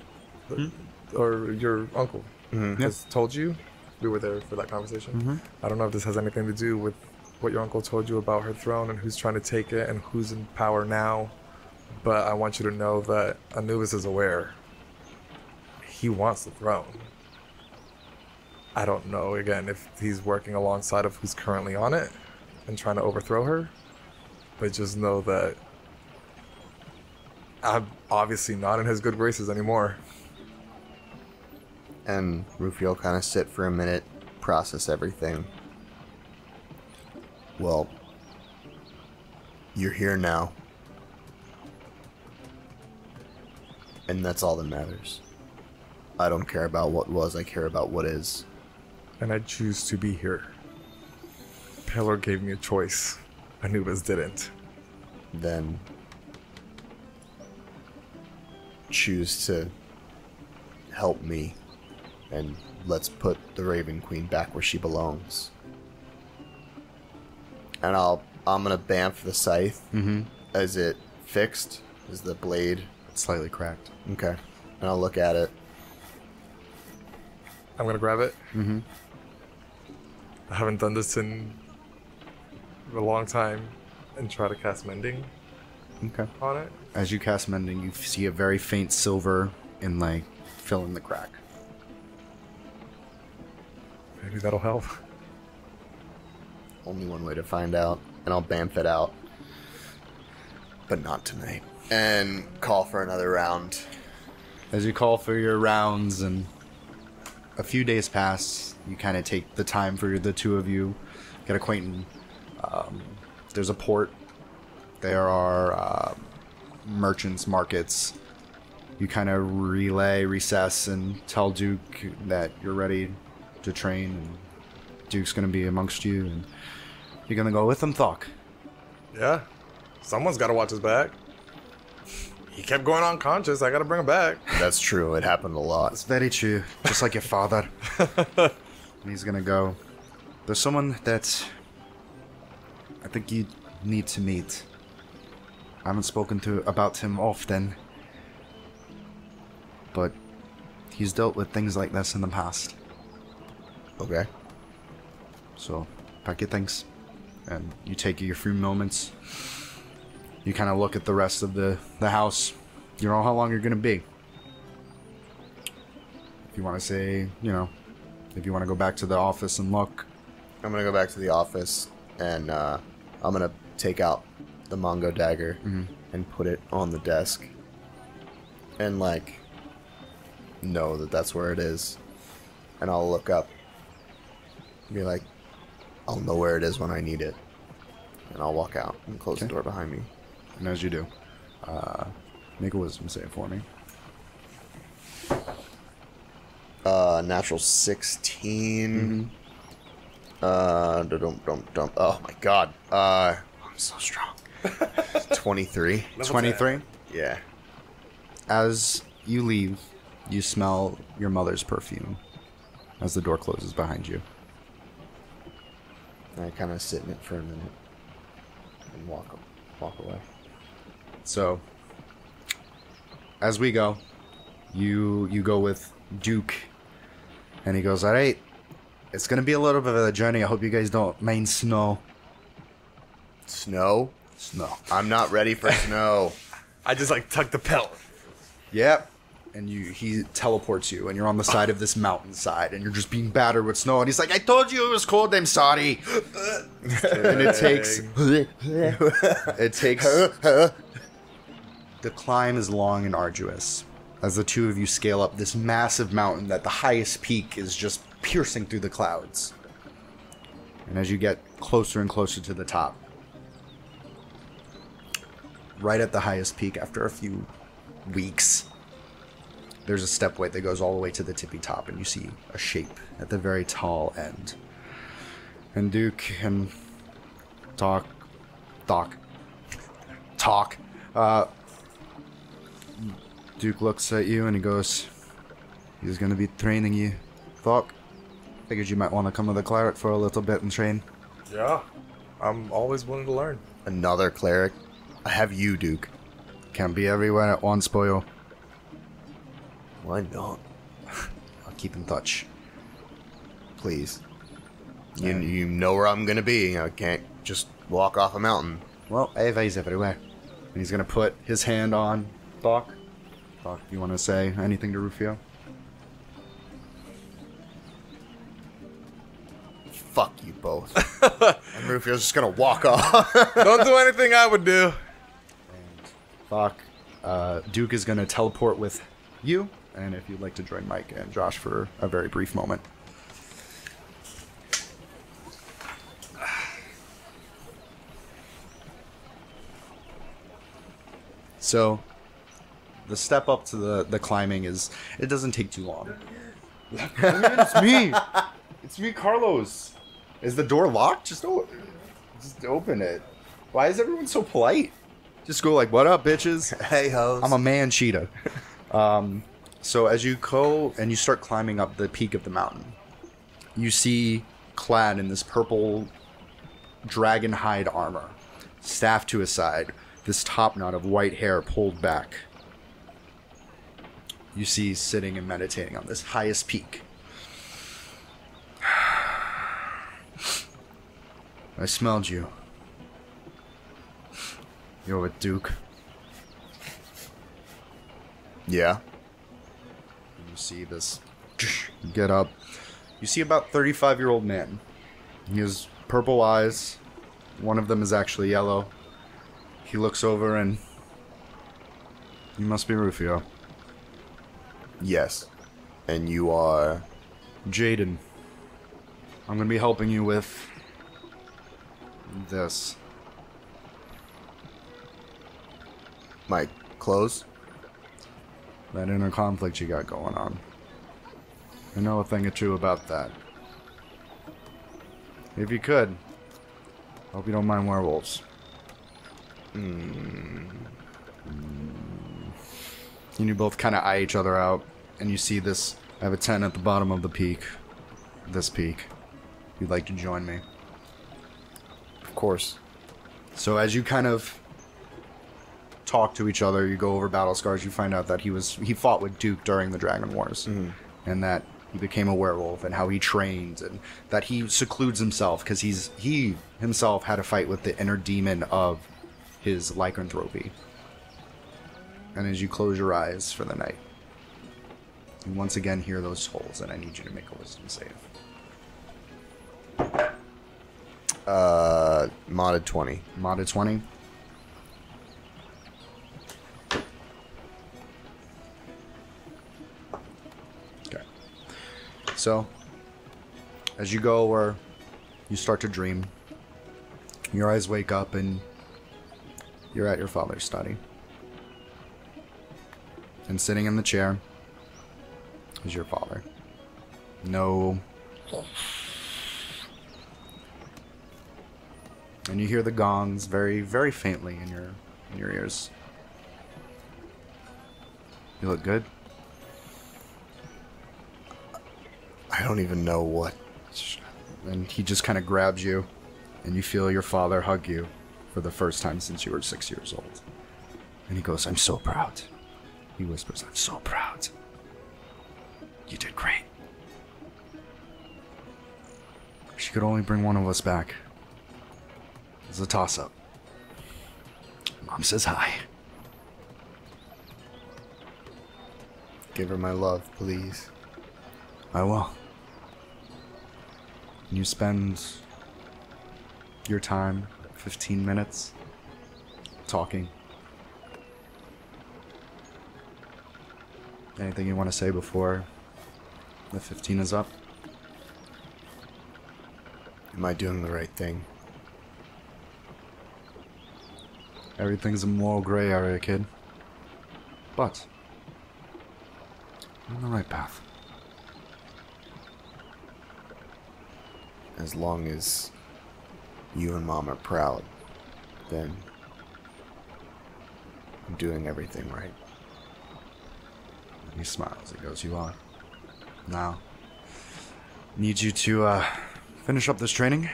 Hmm? Or your uncle mm-hmm. has told you. We were there for that conversation. Mm-hmm. I don't know if this has anything to do with what your uncle told you about her throne and who's trying to take it and who's in power now. But I want you to know that Anubis is aware. He wants the throne. I don't know again if he's working alongside of who's currently on it and trying to overthrow her. But just know that I'm obviously not in his good graces anymore. and Rufio kind of sit for a minute, process everything. Well, you're here now. And that's all that matters. I don't care about what was, I care about what is. And I choose to be here. Pelor gave me a choice. Anubis didn't. Then choose to help me and let's put the Raven Queen back where she belongs. And I'll I'm gonna bamf the scythe. Mm-hmm. Is it fixed? Is the blade It's slightly cracked. okay? And I'll look at it. I'm gonna grab it. Mm-hmm. I haven't done this in a long time and try to cast mending Okay. on it. As you cast mending, you see a very faint silver inlay fill in the crack. Maybe that'll help. Only one way to find out, and I'll bamf it out. But not tonight. And call for another round. As you call for your rounds and a few days pass, you kind of take the time for the two of you, get acquainted. Um, there's a port. There are uh, merchants, markets. You kind of relay, recess, and tell Duke that you're ready to train, and Duke's to be amongst you, and you're to go with him, Thok. Yeah. Someone's gotta watch his back. He kept going unconscious. I gotta bring him back. That's true. It happened a lot. It's very true, just like your father. and he's gonna go. There's someone that I think you need to meet. I haven't spoken to about him often, but he's dealt with things like this in the past. Okay. So pack your things, and you take your few moments. You kind of look at the rest of the the house. You know how long you're gonna be. If you want to say, you know, if you want to go back to the office and look, I'm gonna go back to the office and uh, I'm gonna take out the Mongo dagger and put it on the desk and like know that that's where it is. And I'll look up, and be like, I'll know where it is when I need it, and I'll walk out and close the door behind me. And as you do, uh, make a wisdom save for me. Uh, natural 16. Uh, dum dum dum. Oh my god. Uh, I'm so strong. 23. Twenty-three. Yeah. As you leave, you smell your mother's perfume as the door closes behind you. I kind of sit in it for a minute and walk walk away. So, as we go, you you go with Duke, and he goes, "All right, it's gonna be a little bit of a journey. I hope you guys don't mind snow. Snow? Snow. I'm not ready for snow. I just like tuck the pelt. Yep." And you, he teleports you, and you're on the side of this mountainside, and you're just being battered with snow. And he's like, "I told you it was cold. I'm sorry." and it takes, it takes. The climb is long and arduous, as the two of you scale up this massive mountain that the highest peak is just piercing through the clouds. And as you get closer and closer to the top, right at the highest peak, after a few weeks, there's a stepway that goes all the way to the tippy top, and you see a shape at the very tall end. And Duke and Thok, Doc, Thok, uh, Duke looks at you and he goes, He's gonna be training you. Thok, figured you might want to come with the cleric for a little bit and train. Yeah. I'm always willing to learn. Another cleric? I have you, Duke. Can't be everywhere at once, boyo. Why not? I'll keep in touch. Please. You, you know where I'm gonna be. I can't just walk off a mountain. Well, Ava's everywhere. And he's gonna put his hand on Doc. Doc, you want to say anything to Rufio? Fuck you both. and Rufio's just gonna walk off. Don't do anything I would do. Doc, uh, Duke is gonna teleport with you, and if you'd like to join Mike and Josh for a very brief moment. So, the step up to the, the climbing is it doesn't take too long. it's me. It's me, Carlos. Is the door locked? Just open. Just open it. Why is everyone so polite? Just go like, "What up, bitches?" hey hoes. I'm a man cheetah. Um, so as you go and you start climbing up the peak of the mountain, you see clad in this purple dragon hide armor, staff to his side, this top knot of white hair pulled back. You see sitting and meditating on this highest peak. I smelled you. You're with Duke. yeah. You see this get up. You see about 35 year old man. He has purple eyes. One of them is actually yellow. He looks over and. You must be Rufio. Yes. And you are. Jaden. I'm going to be helping you with. this. My clothes? That inner conflict you got going on. I know a thing or two about that. If you could, hope you don't mind werewolves. Hmm. And you both kind of eye each other out, and you see this. I have a tent at the bottom of the peak. This peak. You'd like to join me. Of course. So as you kind of talk to each other, you go over battle scars. You find out that he was he fought with Duke during the Dragon Wars, mm-hmm. and that he became a werewolf, and how he trained, and that he secludes himself because he's he himself had a fight with the inner demon of his lycanthropy. And as you close your eyes for the night, you once again hear those holes, and I need you to make a wisdom save. Uh, modded 20. Modded twenty. Okay. So, as you go where you start to dream, your eyes wake up and you're at your father's study. And sitting in the chair is your father. No. And you hear the gongs very, very faintly in your in your ears. You look good. I don't even know what. And he just kind of grabs you, and you feel your father hug you for the first time since you were six years old. And he goes, I'm so proud. He whispers, I'm so proud. You did great. She could only bring one of us back. It's a toss up. Mom says hi. Give her my love, please. I will. You spend your time, 15 minutes, talking. Anything you want to say before the 15 is up? Am I doing the right thing? Everything's a moral gray area, kid. But, I'm on the right path. As long as you and mom are proud, then I'm doing everything right. He smiles. He goes, You are. Now, need you to uh, finish up this training,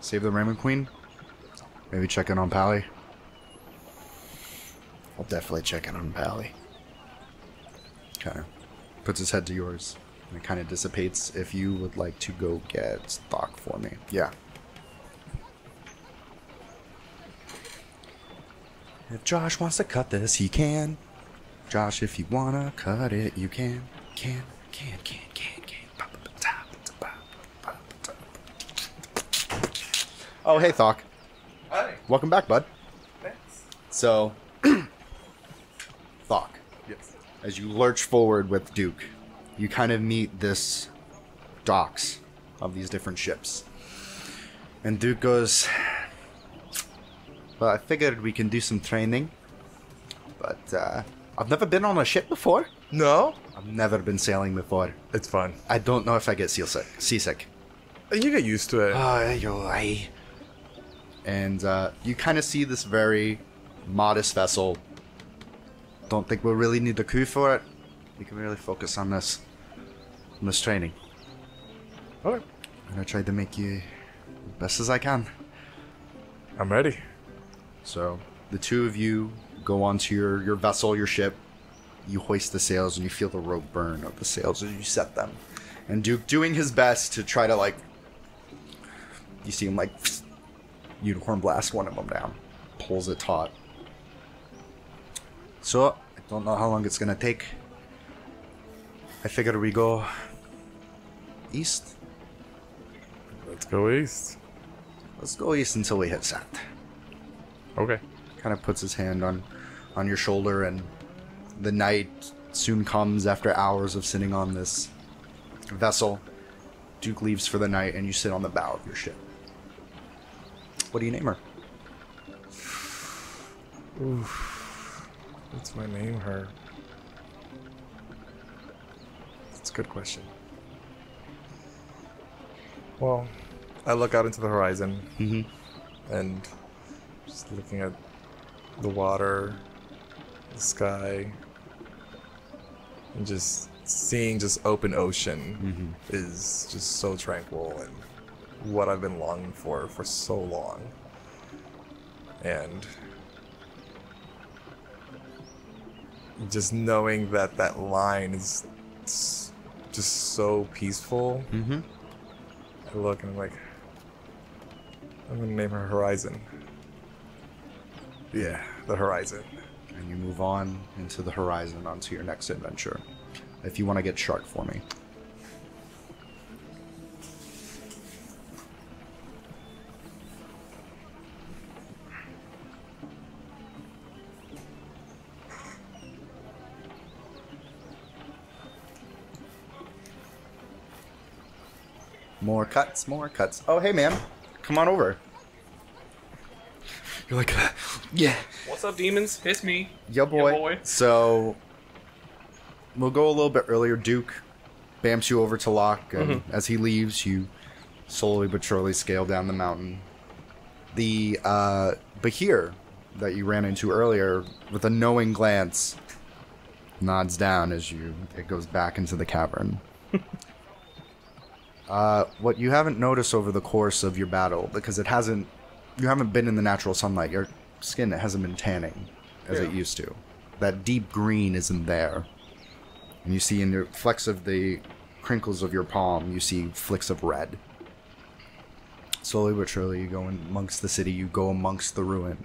save the Raven Queen, maybe check in on Pally. I'll definitely check in on Pally. Of puts his head to yours, and it kind of dissipates if you would like to go get Thok for me. Yeah. If Josh wants to cut this, he can. Josh, if you wanna cut it, you can. Can, can, can, can, can. Oh, hey, Thok. Hi. Welcome back, bud. Thanks. So, Thok, Yes. as you lurch forward with Duke, you kind of meet this docks of these different ships. And Duke goes, Well, I figured we can do some training. But uh, I've never been on a ship before. No? I've never been sailing before. It's fun. I don't know if I get seasick. seasick. You get used to it. Oh, you're right. And uh, you kind of see this very modest vessel. Don't think we'll really need the crew for it. We can really focus on this, on this training. okay. And I tried to try to make you best as I can. I'm ready. So the two of you go onto your, your vessel, your ship. You hoist the sails and you feel the rope burn of the sails as you set them. And Duke doing his best to try to like. You see him like unicorn blast one of them down, pulls it taut. So I don't know how long it's gonna take. I figured we go east. Let's go east. Let's go east until we hit sand. Okay. kind of puts his hand on on your shoulder and the night soon comes after hours of sitting on this vessel duke leaves for the night and you sit on the bow of your ship what do you name her What's my name? Her. That's a good question. Well, I look out into the horizon Mhm. and just looking at the water, the sky, and just seeing just open ocean is just so tranquil and what I've been longing for for so long. And just knowing that that line is just so peaceful. Mm-hmm. I look and I'm like, I'm gonna name her Horizon. Yeah, the Horizon. And you move on into the horizon onto your next adventure. If you want to get Shart for me. More cuts more cuts. Oh hey man come on over. You're like uh, yeah What's up, demons? It's me. Yo boy. boy. So we'll go a little bit earlier. Duke bamps you over to Locke, and Mm-hmm. as he leaves, you slowly but surely scale down the mountain. The uh, Bahir that you ran into earlier, with a knowing glance, nods down as you it goes back into the cavern. uh, what you haven't noticed over the course of your battle, because it hasn't, you haven't been in the natural sunlight. Your skin that hasn't been tanning as it used to. That deep green isn't there. And you see in the flecks of the crinkles of your palm, you see flicks of red. Slowly but surely, you go in amongst the city, you go amongst the ruin.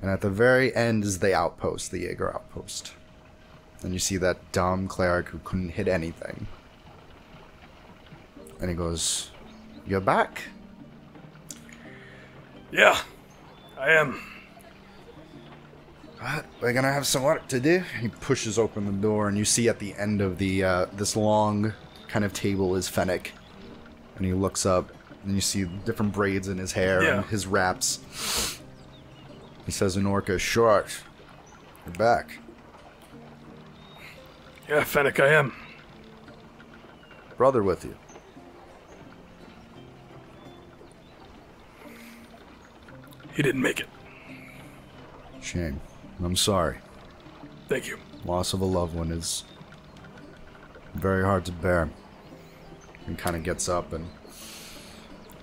And at the very end is the outpost, the Jaeger outpost. And you see that dumb cleric who couldn't hit anything. And he goes, You're back? Yeah, I am. What? We're gonna have some work to do. He pushes open the door, and you see at the end of the uh, this long kind of table is Fennec, and he looks up, and you see different braids in his hair Yeah. and his wraps. He says in Orca, "Shart, you're back. Yeah, Fennec, I am. Brother with you." He didn't make it. Shame. I'm sorry. Thank you. Loss of a loved one is very hard to bear. And kind of gets up and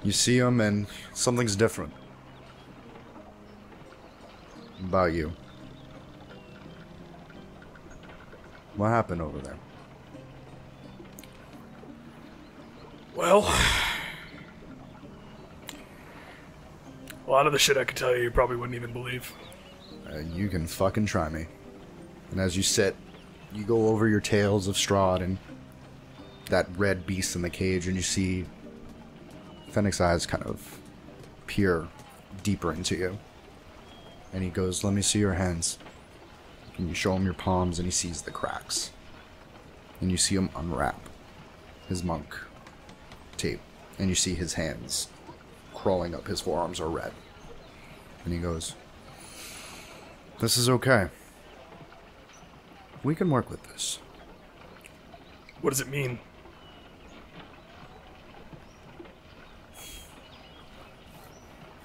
you see him, and something's different about you. What happened over there? Well, a lot of the shit I could tell you, you probably wouldn't even believe. You can fucking try me. And as you sit, you go over your tales of Strahd and that red beast in the cage, and you see Fennec's eyes kind of peer deeper into you. And he goes, Let me see your hands. And you show him your palms, and he sees the cracks. And you see him unwrap his monk tape, and you see his hands crawling up his forearms are red. And he goes, This is okay. We can work with this. What does it mean?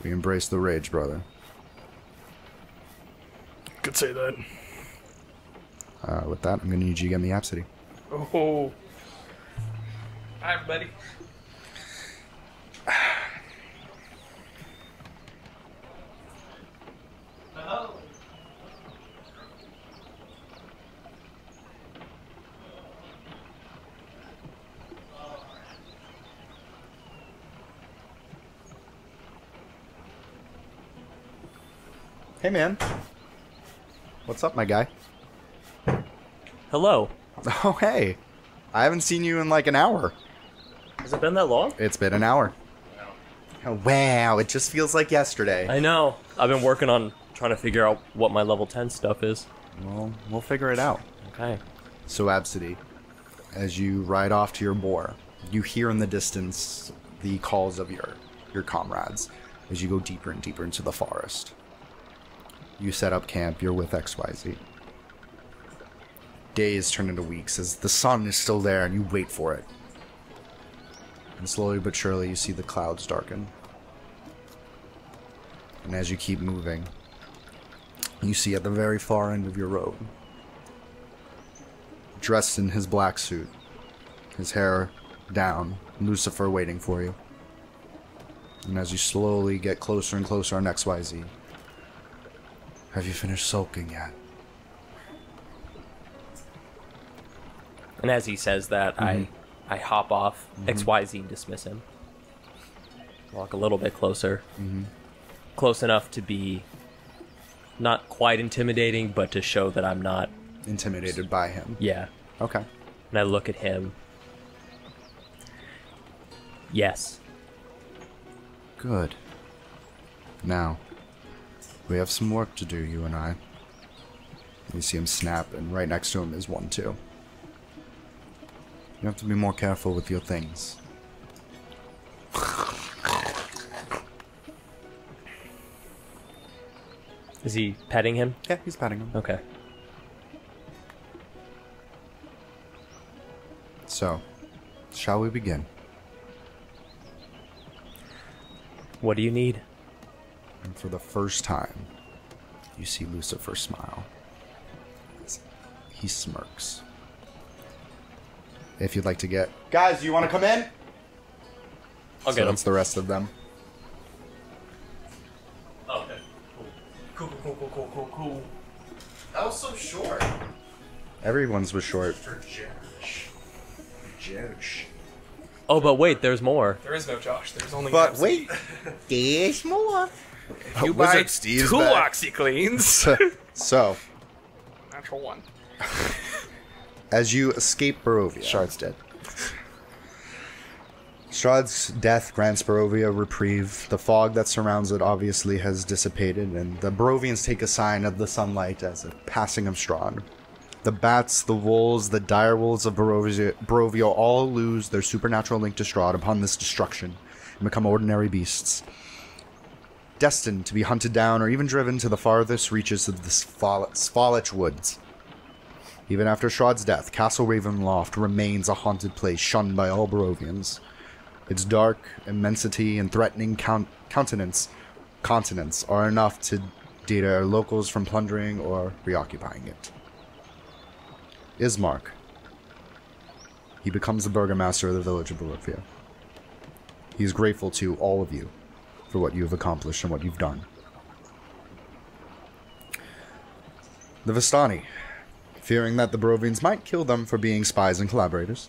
We embrace the rage, brother. Could say that. Uh, with that, I'm going to need you to get me Apsity. Oh. Hi, buddy. Hey, man. What's up, my guy? Hello. Oh, hey. I haven't seen you in like an hour. Has it been that long? It's been an hour. Oh, wow, it just feels like yesterday. I know. I've been working on trying to figure out what my level 10 stuff is. Well, we'll figure it out. Okay. So, Absidy, as you ride off to your boar, you hear in the distance the calls of your, your comrades as you go deeper and deeper into the forest. You set up camp, you're with XYZ. Days turn into weeks as the sun is still there and you wait for it. And slowly but surely, you see the clouds darken. And as you keep moving, you see at the very far end of your road, dressed in his black suit, his hair down, Lucifer waiting for you. And as you slowly get closer and closer on XYZ, have you finished sulking yet? And as he says that, I mm-hmm. I hop off mm-hmm. XYZ and dismiss him. Walk a little bit closer. Mm-hmm. Close enough to be not quite intimidating, but to show that I'm not. Intimidated by him. Yeah. Okay. And I look at him. Yes. Good. Now, we have some work to do, you and I. You see him snap, and right next to him is one, too. You have to be more careful with your things. Is he petting him? Yeah, he's patting him. Okay. So, shall we begin? What do you need? And for the first time, you see Lucifer smile. He smirks. If you'd like to get. Guys, you want to come in? I'll so get him. that's the rest of them. Okay. Cool. Cool, cool, cool, cool, cool, cool. That was so short. Everyone's was short. For Josh. Josh. Oh, but wait, there's more. There is no Josh. There's only. But Abs. wait, there's more. you Wizard buy Steve's two back. OxyCleans. So, Natural one. as you escape Barovia, Shard's dead. Strahd's death grants Barovia reprieve. The fog that surrounds it obviously has dissipated, and the Barovians take a sign of the sunlight as a passing of Strahd. The bats, the wolves, the dire wolves of Barovia, Barovia all lose their supernatural link to Strahd upon this destruction and become ordinary beasts. Destined to be hunted down or even driven to the farthest reaches of the Svalich woods. Even after Strahd's death, Castle Ravenloft remains a haunted place shunned by all Barovians. Its dark immensity and threatening count- countenance continents are enough to deter locals from plundering or reoccupying it. Ismark. He becomes the burgomaster of the village of Barovia. He is grateful to all of you for what you have accomplished and what you've done. The Vistani, fearing that the Barovians might kill them for being spies and collaborators,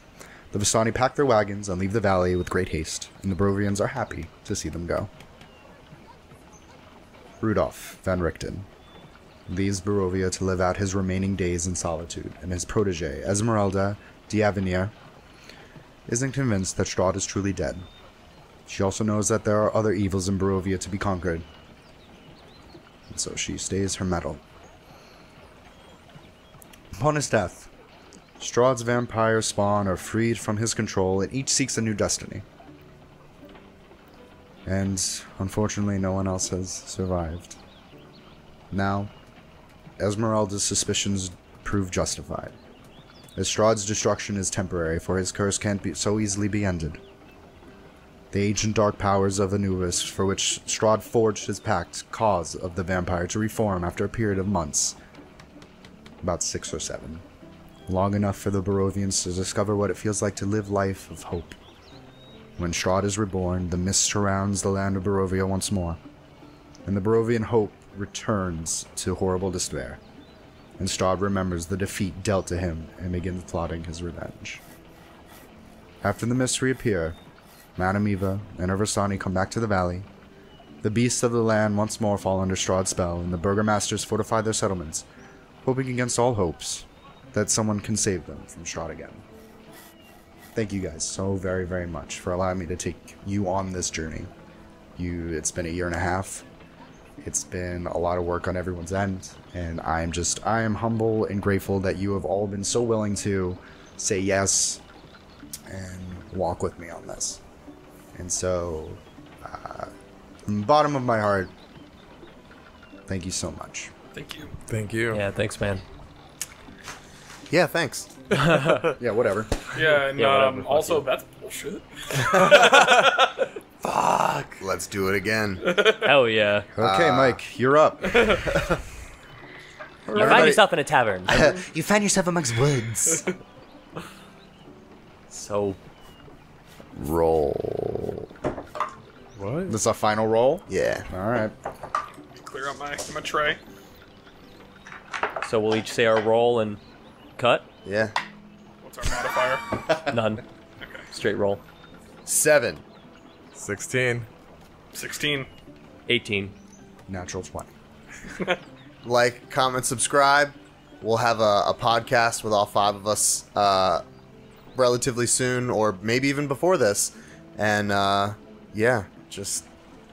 the Vistani pack their wagons and leave the valley with great haste, and the Barovians are happy to see them go. Rudolf van Richten leaves Barovia to live out his remaining days in solitude, and his protege, Ezmerelda d'Avenir, isn't convinced that Strahd is truly dead. She also knows that there are other evils in Barovia to be conquered, and so she stays her mettle. Upon his death, Strahd's vampire spawn are freed from his control, and each seeks a new destiny. And unfortunately, no one else has survived. Now, Ezmerelda's suspicions prove justified. As destruction is temporary, for his curse can't be so easily be ended. The ancient dark powers of Anubis, for which Strahd forged his pact, cause of the vampire to reform after a period of months. About six or seven long enough for the Barovians to discover what it feels like to live life of hope. When Strahd is reborn, the mist surrounds the land of Barovia once more, and the Barovian hope returns to horrible despair. And Strahd remembers the defeat dealt to him and begins plotting his revenge. After the mists reappear, Madame Eva and her come back to the valley. The beasts of the land once more fall under Strahd's spell, and the burgomasters fortify their settlements, hoping against all hopes that someone can save them from Strahd again. Thank you guys so very, very much for allowing me to take you on this journey. You, it's been a year and a half. It's been a lot of work on everyone's end, and I'm just, I am humble and grateful that you have all been so willing to say yes and walk with me on this. And so, uh, from the bottom of my heart, thank you so much. Thank you. Thank you. Yeah, thanks, man. Yeah, thanks. Yeah, whatever. Yeah, and Yeah, whatever, um, also you. that's bullshit. Fuck. Let's do it again. Hell yeah. Okay, Mike, you're up. You find yourself in a tavern. you found yourself amongst woods. so roll. What? This is a final roll? Yeah. All right. Clear out my my tray. so we'll each say our roll and cut. Yeah. What's our modifier? None. Okay, Straight roll. Seven. 16. sixteen. 18. Natural 20. Like, comment, subscribe. We'll have a, a podcast with all five of us uh, relatively soon, or maybe even before this. And uh, yeah, just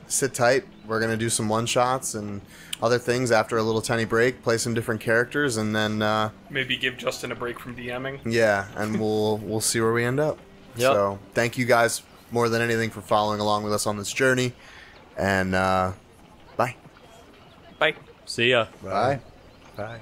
sit tight. We're gonna do some one shots and other things after a little tiny break. Play some different characters, and then uh, Maybe give Justin a break from DMing. yeah, and we'll we'll see where we end up. Yep. So thank you guys more than anything for following along with us on this journey. And uh, bye. Bye. See ya. Bye. Bye.